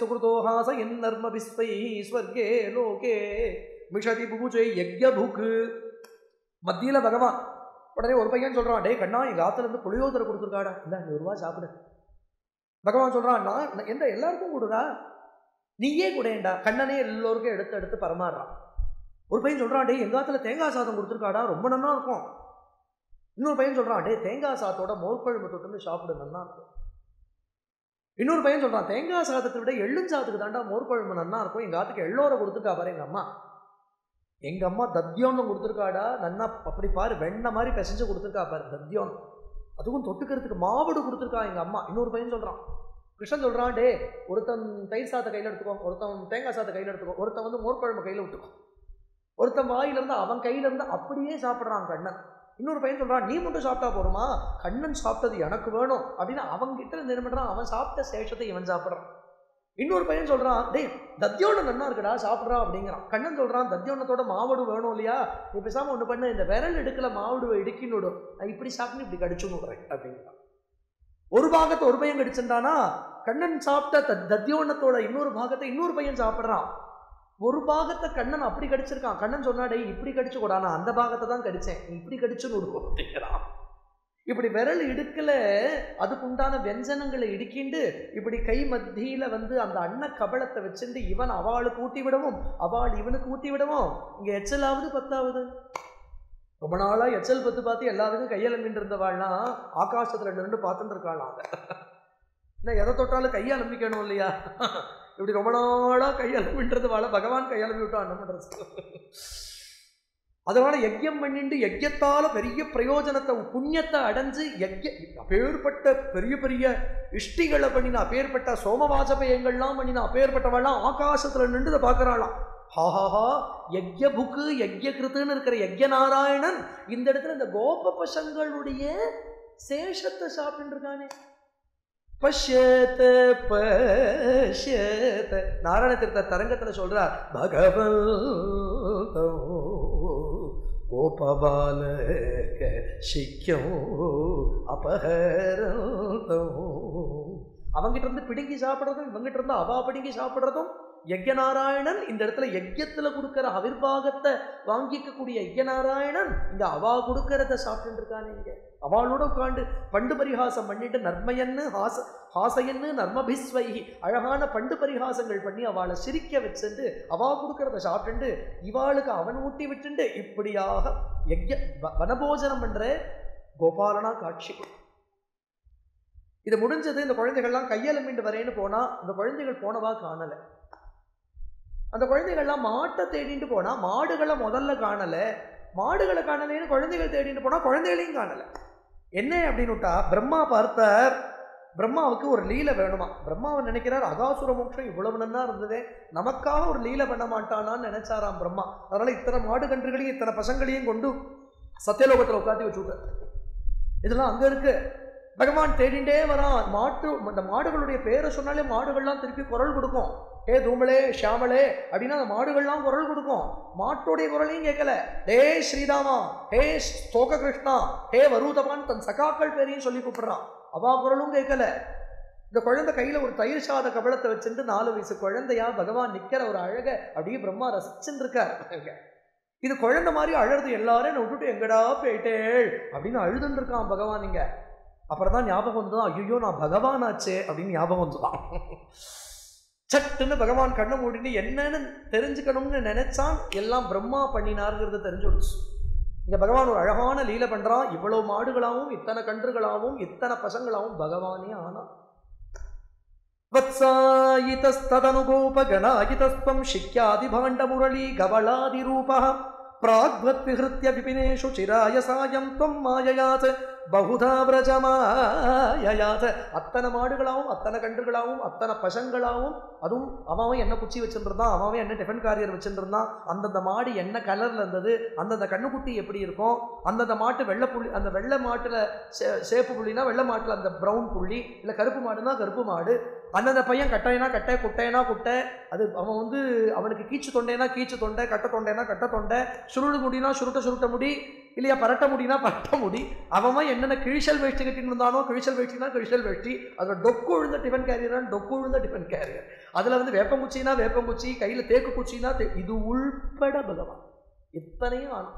Speaker 1: என் நர்ம பிஸ்வை ஸ்வர்கே லோகே. மிஷதி புகுஜை யக்யபுக்கு மத்தியில் பகவான். உடனே ஒரு பையன் சொல்கிறான் டே கண்ணா எங்கள் ஆற்றுலேருந்து புளியோதரை கொடுத்துருக்காடா. இந்த நீ ஒரு ரூபா சாப்பிடு. பகவான் சொல்கிறான் நான் எந்த எல்லாருக்கும் கொடுடா நீயே கூடேண்டா கண்ணனே எல்லோருக்கும் எடுத்து எடுத்து பரமாறுறான் ஒரு பையன் சொல்கிறான் டே எங்கள் ஆற்றுல தேங்காய் சாதம் கொடுத்துருக்காடா? ரொம்ப நல்லா இருக்கும். இன்னொரு பையன் சொல்கிறான் டே தேங்காய் சாத்தோட மோர்க்குழம்பு தொட்டுன்னு சாப்பிடு நல்லா இருக்கும். இன்னொரு பையன் சொல்கிறான் தேங்காய் சாதத்தை விட எள்ளும் சாதத்துக்கு தாண்டா மோர்க்குழம்பு நல்லா இருக்கும். எங்கள் ஆத்துக்கு எள்ளோரை கொடுத்துருக்கா பாரு எங்கள் அம்மா. எங்கள் அம்மா தத்தியோன்னு கொடுத்துருக்காடா? நன்னா அப்படி பாரு வெண்ணை மாதிரி பிசைஞ்சு கொடுத்துருக்கா பாரு தத்தியோன் அதுவும் தொட்டுக்கிறதுக்கு மாவடு கொடுத்துருக்கா எங்கள் அம்மா. இன்னொரு பையன் சொல்கிறான் கிருஷ்ணன் சொல்கிறான் டே ஒருத்தன் தயிர் சாதத்தை கையில் எடுத்துக்கோ. ஒருத்தன் தேங்காய் சாதத்தை கையில் எடுத்துக்கோ. ஒருத்தன் வந்து மோர்க்குழம்பு கையில் விட்டுக்கோ ஒருத்தன் வாயிலிருந்து அவன் கையிலிருந்து அப்படியே சாப்பிட்றான் கண்ணன். இன்னொரு பையன் சொல்கிறான் நீ மட்டும் சாப்பிட்டா போதுமா? கண்ணன் சாப்பிட்டது எனக்கு வேணும். அப்படின்னு அவன் கிட்ட அவன் சாப்பிட்ட சேஷத்தை இவன் சாப்பிட்றான். இன்னொரு பையன் சொல்கிறான் டேய் தத்தியோனம் நன்னா இருக்குடா சாப்பிட்றான் அப்படிங்கிறான். கண்ணன் சொல்கிறான் தத்தியோனத்தோட மாவடு வேணும் இல்லையா? நீ பேசாமல் ஒன்று பண்ணு இந்த விரல் எடுக்கல மாவடுவை இடுக்கின்னு விடும் நான் இப்படி சாப்பிட்டு இப்படி கடிச்சு விடுறேன் அப்படிங்கிறான். ஒரு பாகத்தை ஒரு பையன் கடிச்சிருந்தானா கண்ணன் சாப்பிட்ட த தத்தியோனத்தோட இன்னொரு பாகத்தை இன்னொரு பையன் சாப்பிட்றான். ஒரு பாகத்தை கண்ணன் அப்படி கடிச்சிருக்கான். கண்ணன் சொன்னாடே இப்படி கடிச்சு கூடா நான் அந்த பாகத்தை தான் கடிச்சேன். இப்படி கடிச்சுன்னு விடுவோம் அப்படிங்கிறான். இப்படி விரல் இடுக்கல அதுக்குண்டான வெஞ்சனங்களை இடுக்கிண்டு இப்படி கை மத்தியில வந்து அந்த அன்ன கபளத்தை வச்சுட்டு இவன் அவளுக்கு ஊட்டி விடவும் அவள் இவனுக்கு ஊட்டி விடவும். இங்கே எச்சலாவது பத்தாவது? ரொம்ப நாளா எச்சல் பத்து பார்த்து எல்லாத்துக்கும் கையலம்பின்னு இருந்தவாள்னா ஆகாசத்துல நின்று பார்த்துட்டு இருக்காளாம் அதை என்ன எதை தொட்டாலும் கையை அலம்பிக்கணும் இல்லையா? இப்படி ரொம்ப நாளா கையலம்பின்றது வாழ பகவான் கையலம்பி விட்டான் என்ன பண்ணுறது அதனால யஜ்யம் பண்ணிட்டு யஜ்யத்தால் பெரிய பிரயோஜனத்தை புண்ணியத்தை அடைஞ்சு யஜ்ய அப்பேற்பட்ட பெரிய பெரிய இஷ்டிகளை பண்ணின அப்பேற்பட்ட சோமவாஜபயங்கள்லாம் பண்ணின அப்பேற்பட்டவெல்லாம் ஆகாசத்தில் நின்று இதை பார்க்கறாளாம் ஹாஹாஹா யஜ்ய புக்கு யஜ்ய கிருத்துன்னு இருக்கிற யஜ்ய நாராயணன் இந்த இடத்துல இந்த கோப பசங்களுடைய சேஷத்தை சாப்பிட்டு இருக்கானே. பஷ்யத்த பஷ்யத்த. நாராயண தீர்த்த தரங்கத்தில் சொல்கிறார் பகவல் கோபபால சிக்கம் அபகரம் அவங்கிட்ட இருந்து பிடுங்கி சாப்பிட்றதும் இவங்கிட்ட இருந்து அவா பிடுங்கி சாப்பிட்றதும் யஜ்யநாராயணன் இந்த இடத்துல யஜ்யத்தில் கொடுக்குற அவிர்வாகத்தை வாங்கிக்கக்கூடிய யஜ்யநாராயணன் இந்த அவா கொடுக்கறத சாப்பிட்டு இருக்கானே இங்க. அவளோட உட்காந்து பண்டு பரிகாசம் பண்ணிட்டு நர்மையன்னு ஹாச ஹாசையன்னு நர்மபிஸ்வைகி அழகான பண்டு பரிகாசங்கள் பண்ணி அவளை சிரிக்க வச்சுட்டு அவா கொடுக்கறத சாப்பிட்டுண்டு இவாளுக்கு அவன் ஊட்டி விட்டுண்டு இப்படியாக யஜ்ய வ- வனபோஜனம் பண்ணுற கோபாலனா காட்சி. இது முடிஞ்சது இந்த குழந்தைகள்லாம் கையெழுமிண்டு வரேன்னு போனால் இந்த குழந்தைகள் போனவா காணலை. அந்த குழந்தைகள்லாம் மாட்டை தேடிட்டு போனால் மாடுகளை முதல்ல காணலை. மாடுகளை காணலைன்னு குழந்தைகள் தேடிட்டு போனால் குழந்தைகளையும் காணலை. என்ன அப்படின்னு விட்டா பிரம்மா பார்த்தார். பிரம்மாவுக்கு ஒரு லீலை வேணுமா? பிரம்மாவை நினைக்கிறார் அகாசுர மோட்சம் இவ்வளவு நன்னா இருந்ததே. நமக்காக ஒரு லீலை பண்ண மாட்டானான்னு நினைச்சாராம் பிரம்மா. அதனால இத்தனை மாடு கன்றுகளையும் இத்தனை பசங்களையும் கொண்டு சத்தியலோகத்தில் உட்காந்து வச்சுட்டார் இதெல்லாம் அங்கே இருக்கு. பகவான் தேடிண்டே வரான். மாட்டு அந்த மாடுகளுடைய பேரை சொன்னாலே மாடுகள்லாம் திருப்பி குரல் கொடுக்கும். ஹே தூமலே ஷியாமலே அப்படின்னா அந்த மாடுகள்லாம் குரல் கொடுக்கும். மாட்டுடைய குரலையும் கேட்கல. ஹே ஸ்ரீதாமா ஹே ஸ்தோக கிருஷ்ணா ஹே வரூதபான் தன் சகாக்கள் பேரையும் சொல்லி கூப்பிடுறான். அவா குரலும் கேட்கல. இந்த குழந்தை கையில் ஒரு தயிர் சாத கபலத்தை வச்சுட்டு நாலு வயசு குழந்தையா பகவான் நிற்கிற ஒரு அழக அப்படியே பிரம்மா ரசிச்சுன்னு இருக்கார். இது குழந்தை மாதிரி அழறது எல்லாரும் என்னை விட்டுட்டு எங்கடா போயிட்டேள் அப்படின்னு அழுதுன்னு இருக்கான் பகவான் இங்க. அப்புறம் தான் ஞாபகம் வந்துதான் ஐயோ நான் பகவானாச்சே அப்படின்னு ஞாபகம் வந்துதான் சட்டுன்னு பகவான் கண்ணை மூடிட்டு என்னன்னு தெரிஞ்சுக்கணும்னு நினைச்சான் எல்லாம் பிரம்மா பண்ணினாருங்கிறத தெரிஞ்சுடுச்சு. இங்கே பகவான் ஒரு அழகான லீலை பண்ணுறான் இவ்வளோ மாடுகளாகவும் இத்தனை கன்றுகளாகவும் இத்தனை பசங்களாகவும் பகவானே ஆனான். முரளி கவளாதி ரூபா பிராக்வத் விஹிருத்திய விபினேஷு சிராய சாயம் மாயயாத். பகுதா விரஜமாயாத் அத்தனை மாடுகளாகவும் அத்தனை கன்றுகளாகவும் அத்தனை பசங்களாகவும் அதுவும் அவன் என்ன குச்சி வச்சுருந்தான் அவன் என்ன டிஃபன் காரியர் வச்சுருந்தான் அந்தந்த மாடு என்ன கலரில் இருந்தது அந்தந்த கண்ணுக்குட்டி எப்படி இருக்கும் அந்தந்த மாட்டு வெள்ளை புள்ளி அந்த வெள்ளை மாட்டில் சே சேப்பு புள்ளினா வெள்ளை மாட்டில் அந்த ப்ரௌன் புள்ளி இல்லை கருப்பு மாடுனா கருப்பு மாடு அந்தந்த பையன் கட்டைனா கட்டை குட்டைனா குட்டை அது அவன் வந்து அவனுக்கு கீச்சு தொண்டைனா கீச்சு தொண்டை கட்ட தொண்டைனா கட்ட தொண்டை சுருடு முடினா சுருட்ட சுருட்ட முடி இல்லையா பரட்ட முடினா பரட்ட முடி. அவன் என்னென்ன கிழிச்சல் வேஷ்டி கட்டின்னு இருந்தானோ கிழிச்சல் வேஷ்டினா கிழிச்சல் வேஷ்டி. அதில் டொக்கு உழுந்த டிஃபன் கேரியர் டொக்கு உழுந்த டிஃபன் கேரியர். அதில் வந்து வேப்பங்குச்சினா வேப்பங்குச்சி கையில் தேக்கு குச்சினா தே இது உள்பட பகவான். இத்தனையும் ஆனா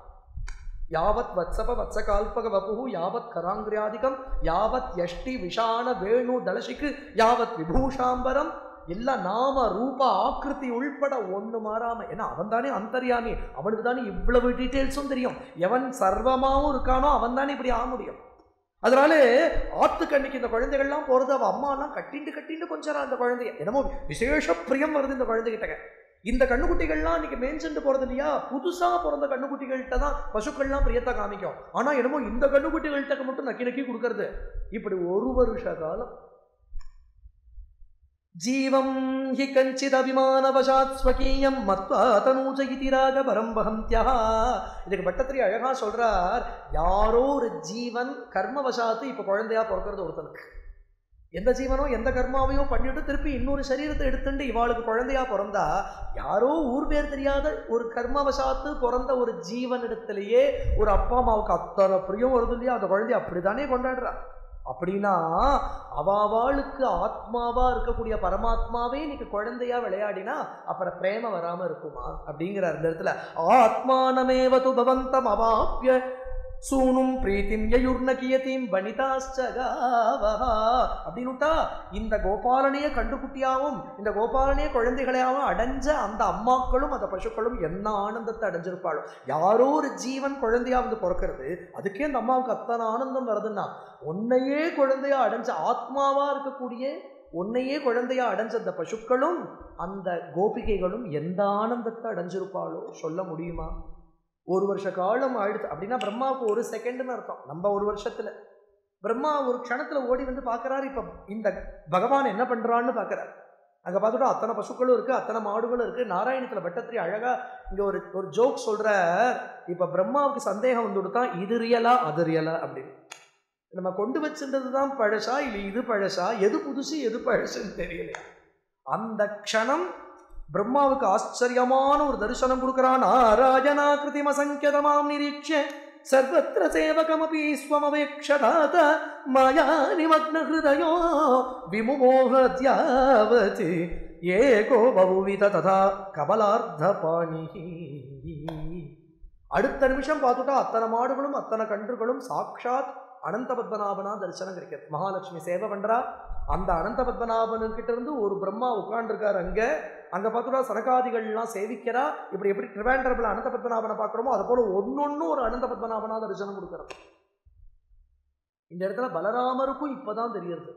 Speaker 1: யாவத் வத்சப வத்சகால்பக வபு யாவத் கராங்கிரியாதிகம் யாவத் யஷ்டி விஷான வேணு தலசிக்கு யாவத் விபூஷாம்பரம் எல்லாம் நாம ரூபா ஆக்கிருத்தி உள்பட ஒன்று மாறாமல் ஏன்னா அவன் தானே அந்தரியாமி அவனுக்கு தானே இவ்வளவு டீட்டெயில்ஸும் தெரியும். எவன் சர்வமாகவும் இருக்கானோ அவன் தானே இப்படி ஆக முடியும். அதனால ஆத்துக்கண்ணிக்கு இந்த குழந்தைகள்லாம் போகிறது அவ அம்மாலாம் கட்டிண்டு கட்டிண்டு கொஞ்சம் அந்த குழந்தைய. என்னமோ விசேஷ பிரியம் வருது இந்த குழந்தைகிட்ட இந்த கண்ணுக்குட்டிகள்லாம் இன்னைக்கு மேய்ஞ்சுட்டு போகிறது இல்லையா? புதுசாக பிறந்த கண்ணுக்குட்டிகள்கிட்ட தான் பசுக்கள்லாம் பிரியத்தை காமிக்கும். ஆனால் என்னமோ இந்த கண்ணுக்குட்டிகள்கிட்ட மட்டும் நக்கி நக்கி கொடுக்கறது. இப்படி ஒரு வருஷ காலம் ஜீவம் ஹி கஞ்சிதபிமானவசாத் ஸ்வகீயம் மத்வா தனூஜ இதி ராக பரம் இதுக்கு பட்டத்திரி அழகா சொல்கிறார் யாரோ ஒரு ஜீவன் கர்மவசாத்து இப்ப குழந்தையா பிறக்கிறது ஒருத்தனுக்கு. எந்த ஜீவனோ எந்த கர்மாவையோ பண்ணிட்டு திருப்பி இன்னொரு சரீரத்தை எடுத்துட்டு இவாளுக்கு குழந்தையா பிறந்தா யாரோ ஊர் பேர் தெரியாத ஒரு கர்மவசாத்து பிறந்த ஒரு ஜீவன் ஒரு அப்பா அம்மாவுக்கு அத்தனை பிரியம் வருது இல்லையா? அந்த குழந்தைய அப்படித்தானே கொண்டாடுறா. அப்படின்னா அவாவாளுக்கு ஆத்மாவா இருக்கக்கூடிய பரமாத்மாவே இன்னைக்கு குழந்தையா விளையாடினா அப்புறம் பிரேம வராம இருக்குமா? அப்படிங்கிற அந்த இடத்துல. ஆத்மானமேவது பவந்தம் அவாப்பிய சூனும் பிரீத்திம் யயுர்ன கியதீம் வனிதாச்சகாவஹா அப்படின்னுட்டா இந்த கோபாலனையே கண்டுகுட்டியாவும் இந்த கோபாலனையே குழந்தைகளையாவும் அடைஞ்ச அந்த அம்மாக்களும் அந்த பசுக்களும் என்ன ஆனந்தத்தை அடைஞ்சிருப்பாளோ. யாரோ ஒரு ஜீவன் குழந்தையா வந்து பிறக்கிறது அதுக்கே அந்த அம்மாவுக்கு அத்தனை ஆனந்தம் வருதுன்னா உன்னையே குழந்தையா அடைஞ்ச ஆத்மாவா இருக்கக்கூடிய உன்னையே குழந்தையா அடைஞ்ச அந்த பசுக்களும் அந்த கோபிகைகளும் எந்த ஆனந்தத்தை அடைஞ்சிருப்பாளோ சொல்ல முடியுமா? ஒரு வருஷ காலம் ஆயிடுச்சு. அப்படின்னா பிரம்மாவுக்கு ஒரு செகண்டுன்னு அர்த்தம். நம்ம ஒரு வருஷத்தில். பிரம்மா ஒரு க்ஷணத்தில் ஓடி வந்து பார்க்குறாரு. இப்போ இந்த பகவான் என்ன பண்ணுறான்னு பார்க்குறாரு. அங்கே பார்த்துட்டா அத்தனை பசுக்களும் இருக்குது அத்தனை மாடுகளும் இருக்குது நாராயணத்தில் பட்டத்திரி அழகாக இங்கே ஒரு ஒரு ஜோக் சொல்கிற இப்போ பிரம்மாவுக்கு சந்தேகம் வந்து கொடுத்தான் இது ரியலா அது ரியலா அப்படின்னு. நம்ம கொண்டு வச்சிருந்தது தான் பழசா? இல்லை இது பழசா? எது புதுசு எது பழசுன்னு தெரியல. அந்த க்ஷணம் பிரம்மாவுக்கு ஆச்சரியமான ஒரு தரிசனம் கொடுக்கிறான். நாராயணாகிருதிம் அசங்கியதமாம் நிரீட்ச சர்வத்திர சேவகமபி ஸ்வமவேக்ஷதாத மாயா நிமக்ன ஹிருதயோ விமுமோகத்யாவத் ஏகோ பவுவித ததா கபலார்த்த பாணிஹி அடுத்த நிமிஷம் பார்த்துட்டா அத்தனை மாடுகளும் அத்தனை கன்றுகளும் சாட்சாத் அனந்த பத்மநாபனா தரிசனம் கிடைக்கிறது மகாலட்சுமி சேவை பண்றா அந்த அனந்த பத்மநாபன் கிட்ட இருந்து ஒரு பிரம்மா உட்கார்ந்துருக்காரு அங்கே அங்கே பார்த்துடா சனகாதிகள்லாம் சேவிக்கிறா இப்படி எப்படி ட்ரிவாண்டரபிள் அனந்த பத்மநாபனை பார்க்குறோமோ அது போல் ஒன்னொன்னு ஒரு அனந்த பத்மநாபனாக தரிசனம் கொடுக்குறோம் இந்த இடத்துல பலராமருக்கும் இப்போ தான் தெரியுது.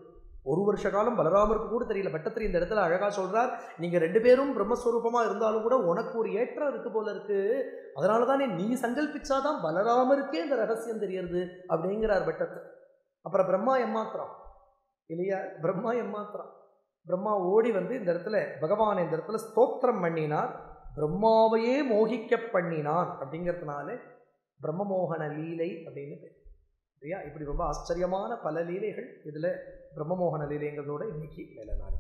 Speaker 1: ஒரு வருஷ காலம் பலராமருக்கு கூட தெரியல. பட்டத்திரி இந்த இடத்துல அழகாக சொல்கிறார் நீங்கள் ரெண்டு பேரும் பிரம்மஸ்வரூபமாக இருந்தாலும் கூட உனக்கு ஒரு ஏற்றம் இருக்கு போல இருக்கு. அதனால தானே நீ சங்கல்பிச்சாதான் பலராமருக்கே இந்த ரகசியம் தெரியறது அப்படிங்கிறார் பட்டத்து. அப்புறம் பிரம்மா எம்மாத்திரம். இல்லையா? பிரம்மா எம்மாத்திரம். பிரம்மா ஓடி வந்து இந்த இடத்துல பகவான் இந்த இடத்துல ஸ்தோத்திரம் பண்ணினார். பிரம்மாவையே மோகிக்க பண்ணினான் அப்படிங்கிறதுனால பிரம்மமோகன லீலை அப்படின்னு பேர். சரியா? இப்படி ரொம்ப ஆச்சரியமான பல லீலைகள் இதில் பிரம்மமோகன லீலைங்கிறதோட இன்னைக்கு மேலே நாளை.